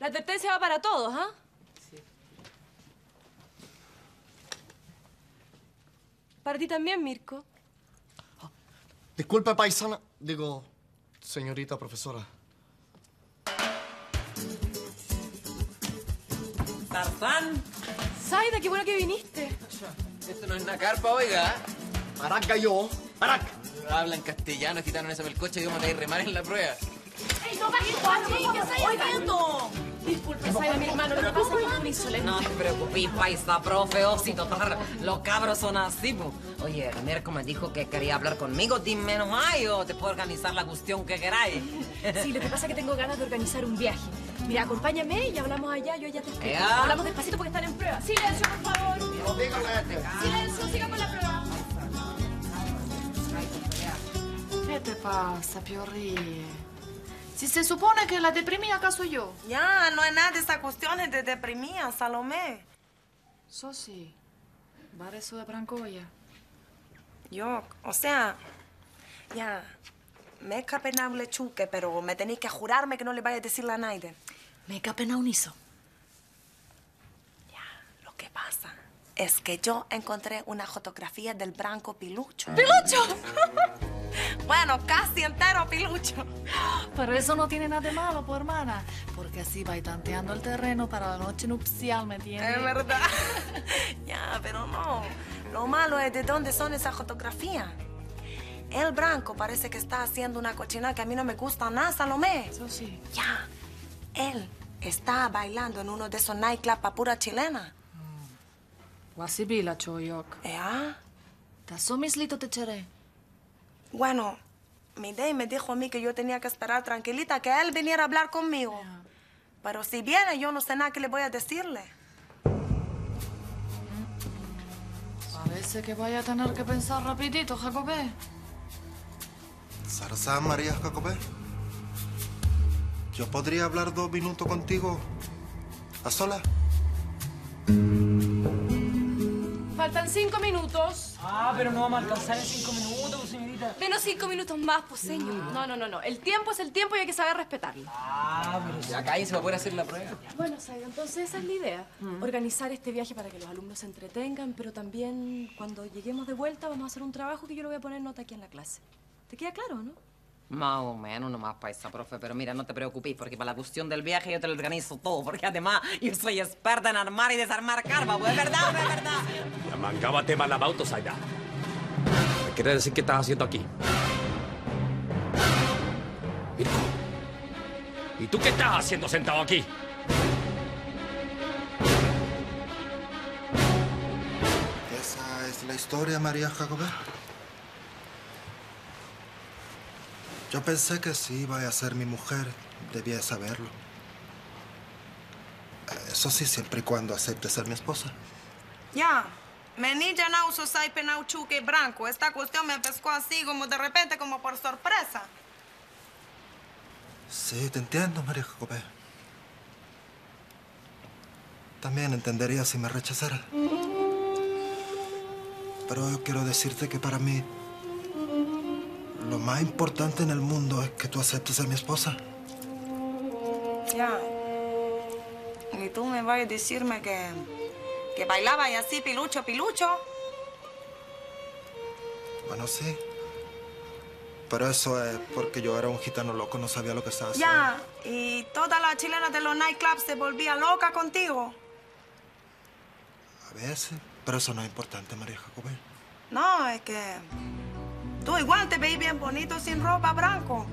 La advertencia va para todos, ¿ah? Para ti también, Mirko. Disculpe, paisana. Digo, señorita profesora. Tarzán. Zaida, qué bueno que viniste. Esto no es una carpa, oiga. Maraca yo. Maraca. Hablan castellano, gitano en ese coche y vamos a ir remar en la prueba. ¡Ey, no ¿Qué estáis haciendo? Disculpe, Zaida, mi hermano, que pasa muy insolente. No te preocupes, paisa, profe, o si total, los cabros son así, po. Oye, Mirko me dijo que quería hablar conmigo, dime nomás, yo te puedo organizar la cuestión que queráis. Sí, lo que pasa es que tengo ganas de organizar un viaje. Mira, acompáñame y hablamos allá, yo ya te. Ya. Hablamos despacito porque están en prueba. Silencio, por favor. Silencio, siga con la prueba. ¿Qué te pasa, Piorri? Si se supone que la deprimí, ¿acaso yo? Ya, no es nada de esa cuestión de deprimida, Salomé. Sosi, va eso de Brancoya. Yo, o sea, ya, me escapé en chuque, pero me tenéis que jurarme que no le vaya a decirle a nadie. Me escapé en uniso. Lo que pasa es que yo encontré una fotografía del Branco Pilucho. ¡Pilucho! bueno, casi entero Pilucho. Pero eso no tiene nada de malo, pues, hermana. Porque así va tanteando el terreno para la noche nupcial, ¿me entiendes? Es verdad. ya, pero no. Lo malo es de dónde son esas fotografías. El Branco parece que está haciendo una cochina que a mí no me gusta nada, Salomé. Eso sí. Ya. Él está bailando en uno de esos nightclubs pa' pura chilena. Wasibila, choyok. ¿Ya? Taso mislito te cheré. Bueno, mi day me dijo a mí que yo tenía que esperar tranquilita que él viniera a hablar conmigo. Pero si viene, yo no sé nada que le voy a decirle. Parece que vaya a tener que pensar rapidito, Jacobé. Sarzán, María Jacobé. ¿Yo podría hablar dos minutos contigo a solas? Faltan cinco minutos. Ah, pero no vamos a alcanzar en cinco minutos, señorita. Menos cinco minutos más, pues, señor. No, no, no, no. El tiempo es el tiempo y hay que saber respetarlo. Ah, pero Ya cállense para poder hacer la prueba. Bueno, Saida, entonces esa es la idea. Organizar este viaje para que los alumnos se entretengan, pero también cuando lleguemos de vuelta vamos a hacer un trabajo que yo le voy a poner nota aquí en la clase. ¿Te queda claro, no? Más o menos nomás, paisa, profe. Pero mira, no te preocupes, porque para la cuestión del viaje yo te lo organizo todo. Porque además yo soy experta en armar y desarmar karma. Pues es verdad, pues es verdad. Ya mangábate malabautos allá. ¿Me quieres decir qué estás haciendo aquí? Mirko. ¿Y tú qué estás haciendo sentado aquí? Esa es la historia, María Jacobé. Yo pensé que sí iba a ser mi mujer Debía saberlo. Eso sí, siempre y cuando acepte ser mi esposa. Ya. Me ni ya no uso sai penau chuque branco. Esta cuestión me pescó así, como de repente, como por sorpresa. Sí, te entiendo, María Jacobé. También entendería si me rechazara. Pero yo quiero decirte que para mí lo más importante en el mundo es que tú aceptes ser mi esposa. Ya. Y tú me vas a decirme que, que bailaba y así, pilucho, pilucho. Bueno, sí. Pero eso es porque yo era un gitano loco, no sabía lo que estaba haciendo. Ya. Y toda la chilena de los nightclubs se volvía loca contigo. A veces. Pero eso no es importante, María Jacobé. No, es que tú igual te veis bien bonito sin ropa blanco.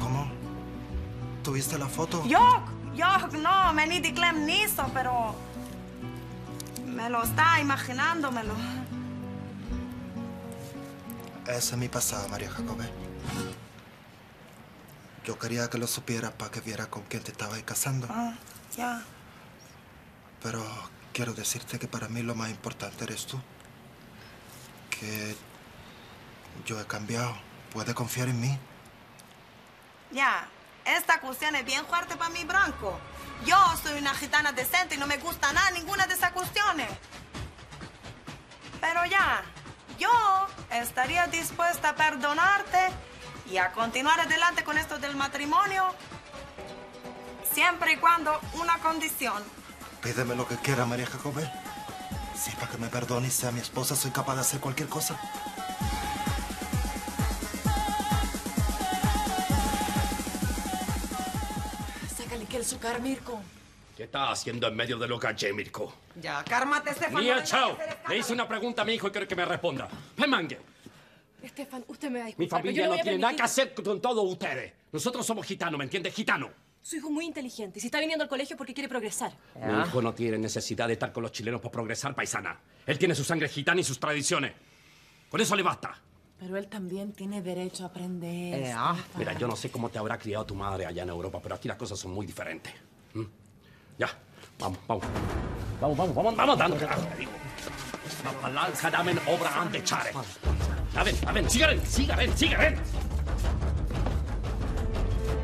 ¿Cómo? ¿Tuviste la foto? Yo, yo no, me ni clem niso, pero me lo está imaginándomelo. Ese es mi pasado, María Jacobé. Yo quería que lo supieras para que viera con quién te estabas casando. Ah, ya. Pero quiero decirte que para mí lo más importante eres tú. Que yo he cambiado. Puedes confiar en mí. Ya, esta cuestión es bien fuerte para mí, Branco. Yo soy una gitana decente y no me gusta nada ninguna de esas cuestiones. Pero ya, yo estaría dispuesta a perdonarte y a continuar adelante con esto del matrimonio, siempre y cuando una condición. Pídeme lo que quiera, María Jacobé. Si para que me perdone y sea mi esposa, soy capaz de hacer cualquier cosa. El Mirko. ¿Qué estás haciendo en medio de lo calle, Mirko? Ya, cármate, Estefan. no Mía, a chao. Le hice una pregunta a mi hijo y quiero que me responda. ¡Me mangue! Estefan, usted me va a Mi disculpar, pero familia no a tiene nada que hacer con todos ustedes. Nosotros somos gitanos, ¿me entiendes? Gitano. Su hijo es muy inteligente. Si está viniendo al colegio porque quiere progresar. Mi hijo no tiene necesidad de estar con los chilenos para progresar, paisana. Él tiene su sangre gitana y sus tradiciones. Con eso le basta. Pero él también tiene derecho a aprender. Eh, ah. Mira, yo no sé cómo te habrá criado tu madre allá en Europa, pero aquí las cosas son muy diferentes. ¿Mm? Ya, vamos, vamos. Vamos, vamos, vamos, vamos dando. carajo, te digo. La palanca dame obra ante chare. A ver, a ver, sigaren, sigaren, sigaren.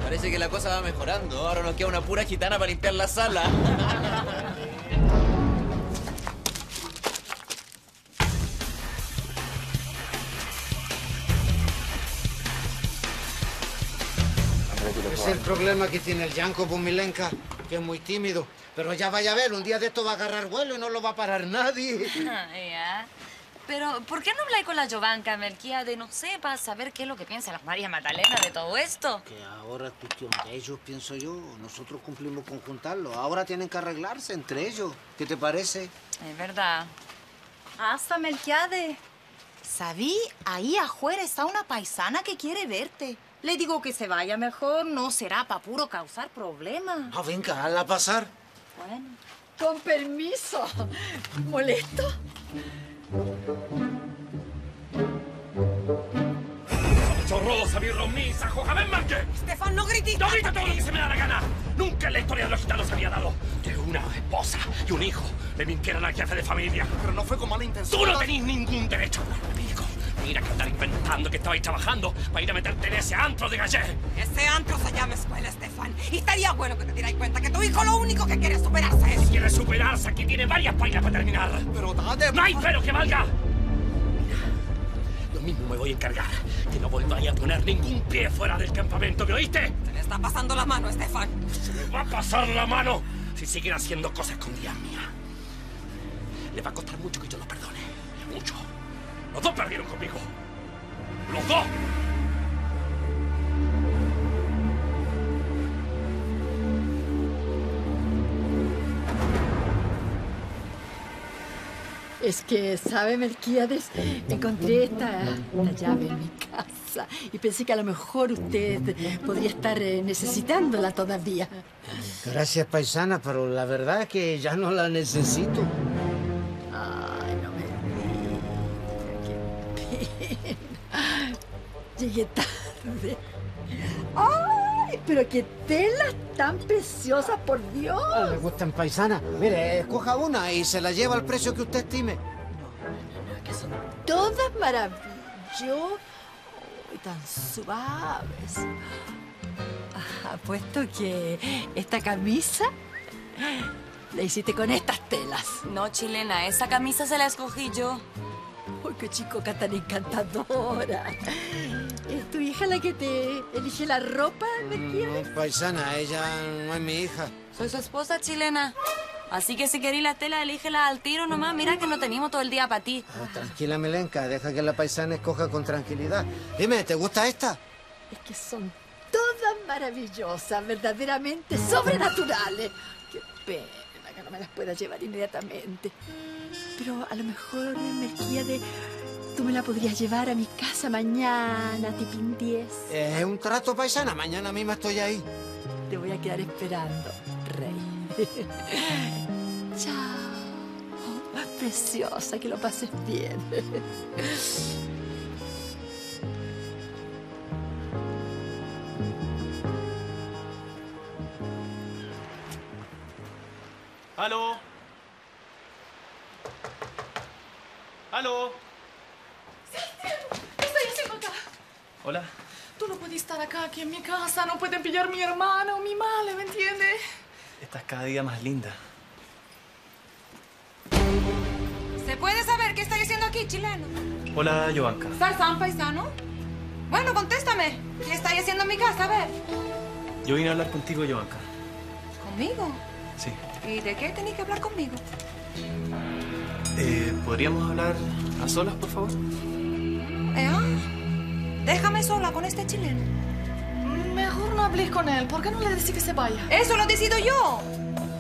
Parece que la cosa va mejorando. Ahora nos queda una pura gitana para limpiar la sala. Es el problema que tiene el Yanko Pumilenka, que es muy tímido. Pero ya vaya a ver, un día de esto va a agarrar vuelo y no lo va a parar nadie. ya. Pero, ¿por qué no habláis con la Jovanka, Melquiade, no sé, para saber qué es lo que piensa la María Magdalena de todo esto? Que ahora es cuestión de ellos, pienso yo. Nosotros cumplimos con juntarlo. Ahora tienen que arreglarse entre ellos. ¿Qué te parece? Es verdad. Hasta Melquiade. Sabí, ahí afuera está una paisana que quiere verte. Le digo que se vaya mejor, no será para puro causar problemas. Ah, venga, hazla pasar. Bueno. Con permiso. ¿Molesto? Chorrosa, mi romisa, joja, ven, manque. Estefan, no grites. No grito todo lo que se me da la gana. Nunca en la historia de los gitanos había dado que una esposa y un hijo le mintieran al jefe de familia. Pero no fue con mala intención. Tú no tenés ningún derecho a hablarme. Mira que andar inventando que estabais trabajando para ir a meterte en ese antro de gallé. Ese antro se llama escuela, Estefan. Y estaría bueno que te dieras cuenta que tu hijo lo único que quiere es superarse es... Si quieres superarse, aquí tiene varias páginas para terminar. Pero date... ¡No hay pero que valga! Mira, yo mismo me voy a encargar que no volváis a poner ningún pie fuera del campamento, ¿me oíste? Se le está pasando la mano, Estefan. Se me va a pasar la mano si siguen haciendo cosas escondidas mías. Le va a costar mucho que yo los perdone. Los dos perdieron conmigo. ¡Los dos! Es que, ¿sabe, Melquiades? Encontré esta, esta llave en mi casa y pensé que a lo mejor usted podría estar eh, necesitándola todavía. Gracias, paisana, pero la verdad es que ya no la necesito. Llegué tarde. ¡Ay! pero qué telas tan preciosas, por Dios. Ah, ¿Le gustan paisanas? Mire, escoja una y se la lleva al precio que usted estime. Todas maravillosas y tan suaves. Ah, Apuesto que esta camisa la hiciste con estas telas. No, chilena, esa camisa se la escogí yo. ¡Uy, qué chicoca tan encantadora! ¿Es tu hija la que te elige la ropa, Mercedes? No, paisana, ella no es mi hija. Soy su esposa chilena. Así que si queréis la tela, elígela al tiro nomás. Mira que no tenemos todo el día para ti. Ah, tranquila, Melenca, deja que la paisana escoja con tranquilidad. Dime, ¿te gusta esta? Es que son todas maravillosas, verdaderamente sobrenaturales. Qué pena que no me las pueda llevar inmediatamente. Pero a lo mejor, Mercedes, tú me la podrías llevar a mi casa mañana, tipín 10. Es un trato, paisana. Mañana mismo estoy ahí. Te voy a quedar esperando, rey. Chao. Oh, preciosa, que lo pases bien. ¿Aló? ¿Qué estoy haciendo acá? Hola. Tú no puedes estar acá, aquí en mi mi hermana o mi madre, ¿me entiendes? Estás cada día más linda. ¿Se puede saber qué estáis haciendo aquí, chileno? Hola, Giovanka. ¿Salsan paisano? Bueno, contéstame. ¿Qué estáis haciendo en mi casa? A ver. Yo vine a hablar contigo, Giovanka. ¿Conmigo? Sí. ¿Y de qué tenéis que hablar conmigo? Eh, ¿Podríamos hablar a solas, por favor? ¿Eh? ah? Déjame sola con este chileno. No hables con él. ¿Por qué no le decís que se vaya? Eso lo decido yo.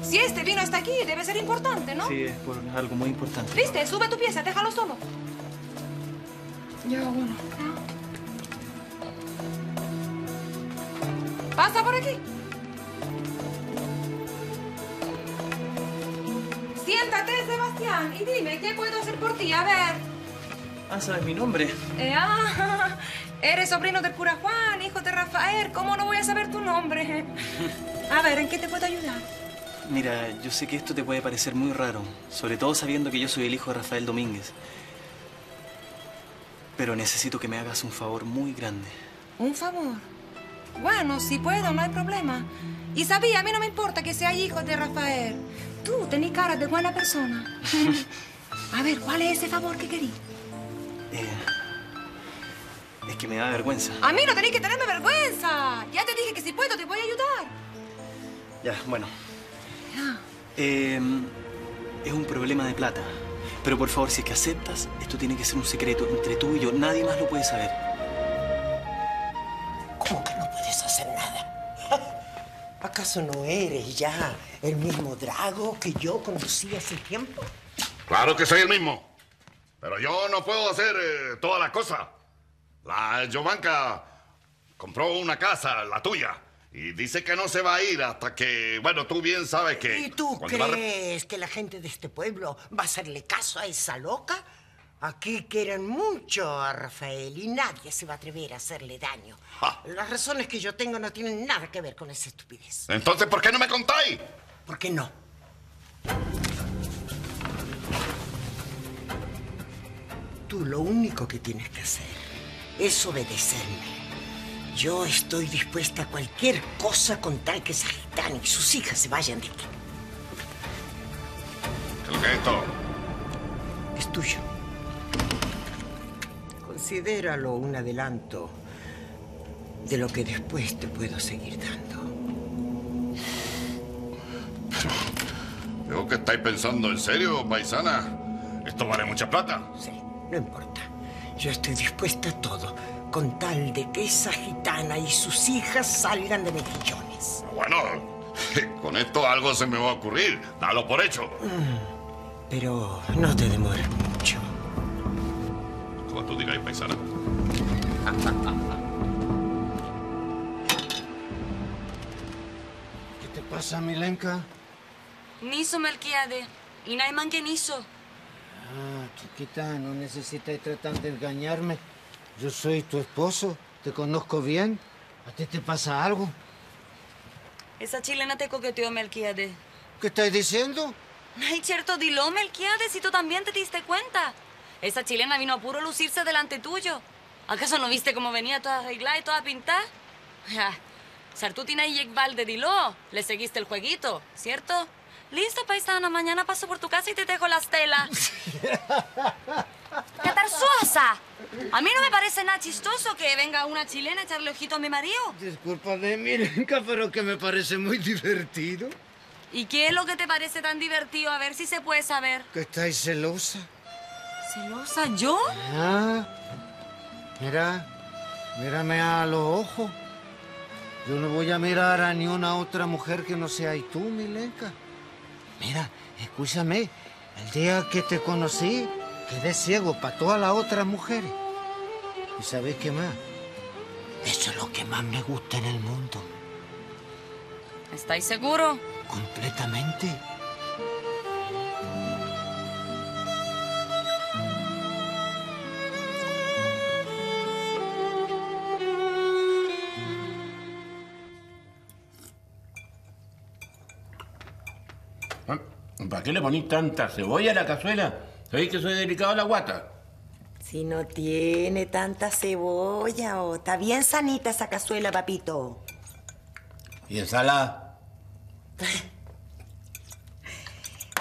Si este vino hasta aquí, debe ser importante, ¿no? Sí, es por algo muy importante. ¿Viste? Sube tu pieza, déjalo solo. Ya, bueno. Pasa por aquí. Siéntate, Sebastián, y dime, ¿qué puedo hacer por ti? A ver. Ah, ¿sabes mi nombre? Eh, ah, eres sobrino del cura Juan, hijo de Rafael. ¿Cómo no voy a saber tu nombre? A ver, ¿en qué te puedo ayudar? Mira, yo sé que esto te puede parecer muy raro, sobre todo sabiendo que yo soy el hijo de Rafael Domínguez. Pero necesito que me hagas un favor muy grande. ¿Un favor? Bueno, si puedo, no hay problema. Y sabía, a mí no me importa que sea hijo de Rafael. Tú tenés cara de buena persona. A ver, ¿cuál es ese favor que querí? Eh, es que me da vergüenza. A mí no tenés que tenerme vergüenza. Ya te dije que si puedo te voy a ayudar. Ya, bueno. Ya. Eh, es un problema de plata. Pero por favor, si es que aceptas, esto tiene que ser un secreto entre tú y yo. Nadie más lo puede saber. ¿Cómo que no puedes hacer nada? ¿Acaso no eres ya el mismo Drago que yo conocí hace tiempo? Claro que soy el mismo. Pero yo no puedo hacer eh, todas las cosas. La Giovanka compró una casa, la tuya. Y dice que no se va a ir hasta que, bueno, tú bien sabes que... ¿Y tú crees que la gente de este pueblo va a hacerle caso a esa loca? Aquí quieren mucho a Rafael y nadie se va a atrever a hacerle daño. Las razones que yo tengo no tienen nada que ver con esa estupidez. Entonces, ¿por qué no me contáis? ¿Por qué no? Tú lo único que tienes que hacer es obedecerme. Yo estoy dispuesta a cualquier cosa con tal que esa gitana y sus hijas se vayan de aquí. ¿Qué es es esto? Es tuyo. Considéralo un adelanto de lo que después te puedo seguir dando. Veo que estáis pensando en serio, paisana. Esto vale mucha plata. Sí, no importa. Yo estoy dispuesta a todo, con tal de que esa gitana y sus hijas salgan de mejillones. Bueno, con esto algo se me va a ocurrir. Dalo por hecho. Mm, Pero no te demores mucho. Como tú digáis, paisana. ¿Qué te pasa, Milenka? Niso, Melquiade. Y no hay man que niso. Ah, chiquita, no necesitas tratar de engañarme. Yo soy tu esposo, te conozco bien. ¿A ti te pasa algo? Esa chilena te coqueteó, Melquiades. ¿Qué estás diciendo? Ay, cierto, dilo, Melquiades, si tú también te diste cuenta. Esa chilena vino a puro lucirse delante tuyo. ¿Acaso no viste cómo venía toda arreglada y toda pintada? Sartutina y Jake Valde, dilo. Le seguiste el jueguito, ¿cierto? Listo, paisana. Mañana paso por tu casa y te dejo las telas. ¡Catarzuasa! A mí no me parece nada chistoso que venga una chilena a echarle ojito a mi marido. Disculpa de mí, Lenka, pero que me parece muy divertido. ¿Y qué es lo que te parece tan divertido? A ver si se puede saber. ¿Que estáis celosa? ¿Celosa yo? Ah, mira, mírame a los ojos. Yo no voy a mirar a ni una otra mujer que no sea tú, Milenka. Mira, escúchame, el día que te conocí, quedé ciego para todas las otras mujeres. ¿Y sabes qué más? Eso es lo que más me gusta en el mundo, ¿Estáis seguro? completamente. ¿Para qué le ponís tanta cebolla a la cazuela? ¿Sabéis que soy delicado a la guata? Si no tiene tanta cebolla, o está bien sanita esa cazuela, papito. ¿Y ensalada?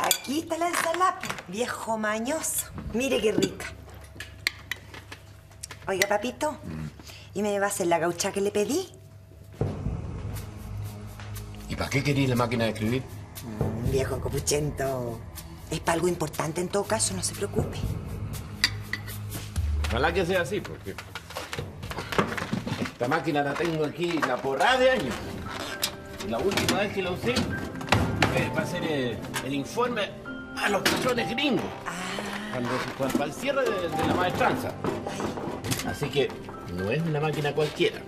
Aquí está la ensalada, viejo mañoso. Mire qué rica. Oiga, papito, ¿y me va a hacer la gaucha que le pedí? ¿Y para qué queréis la máquina de escribir? Viejo copuchento. Es para algo importante en todo caso, no se preocupe. Ojalá que sea así, porque esta máquina la tengo aquí la porrada de años. Y la última vez que la usé fue para hacer el, el informe a los patrones gringos. Cuando, cuando- para el cierre de, de la maestranza. Así que no es una máquina cualquiera.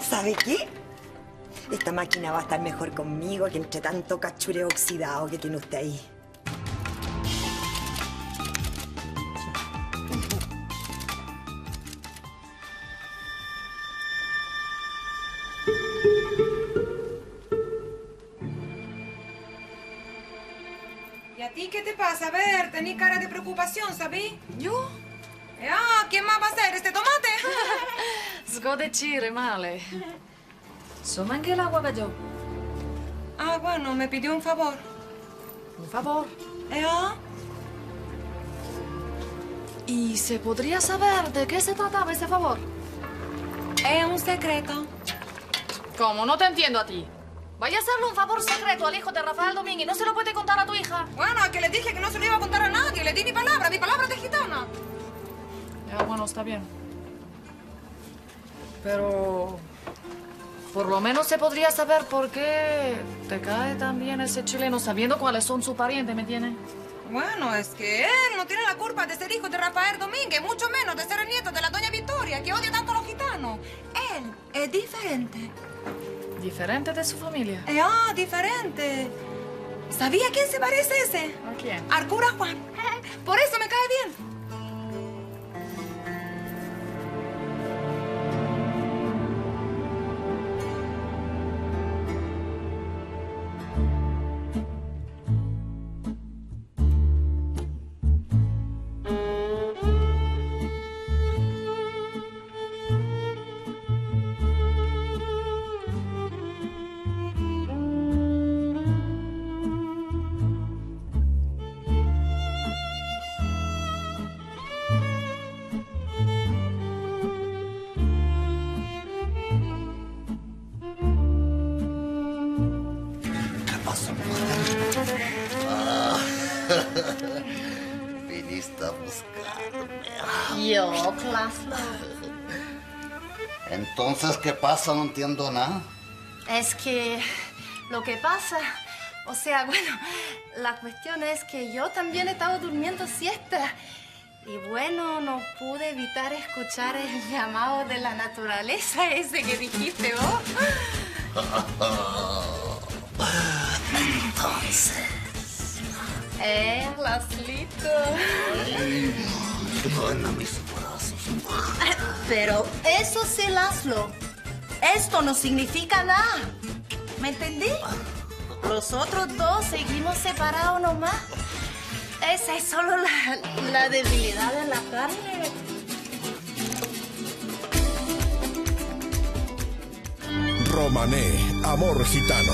¿Sabe qué? Esta máquina va a estar mejor conmigo que entre tanto cachureo oxidado que tiene usted ahí. ¿Y a ti qué te pasa? A ver, tenés cara de preocupación, ¿sabí? ¿Yo? Ah, ¿quién más va a ser? ¿Este tomate? Sgodecire male. Insomma, anche l'acqua che io. Ah, bueno, me pidió un favor. Un favor. ¿Eh? ah? ¿Y se podría saber de qué se trataba ese favor? Es un secreto. ¿Cómo? No te entiendo a ti. Vaya a hacerle un favor secreto al hijo de Rafael Domínguez. ¿No se lo puede contar a tu hija? Bueno, es que le dije que no se lo iba a contar a nadie. Le di mi palabra, mi palabra de gitana. Ya, bueno, está bien. Pero... Por lo menos se podría saber por qué te cae tan bien ese chileno sabiendo cuáles son sus parientes, ¿me entiendes? Bueno, es que él no tiene la culpa de ser hijo de Rafael Domínguez, mucho menos de ser el nieto de la doña Victoria, que odia tanto a los gitanos. Él es diferente. Diferente de su familia. Eh, ah, diferente. ¿Sabía a quién se parece ese? ¿A quién? Al cura Juan. Por eso me cae bien. Pasa? No entiendo nada. Es que lo que pasa, o sea, bueno, la cuestión es que yo también he estado durmiendo siesta. Y bueno, no pude evitar escuchar el llamado de la naturaleza ese que dijiste vos. Entonces. Eh, Laslito. Ay, a mis brazos. Pero eso sí, Laszlo. Esto no significa nada. ¿Me entendí? Los otros dos seguimos separados nomás. Esa es solo la, la debilidad de la carne. Romané, amor gitano.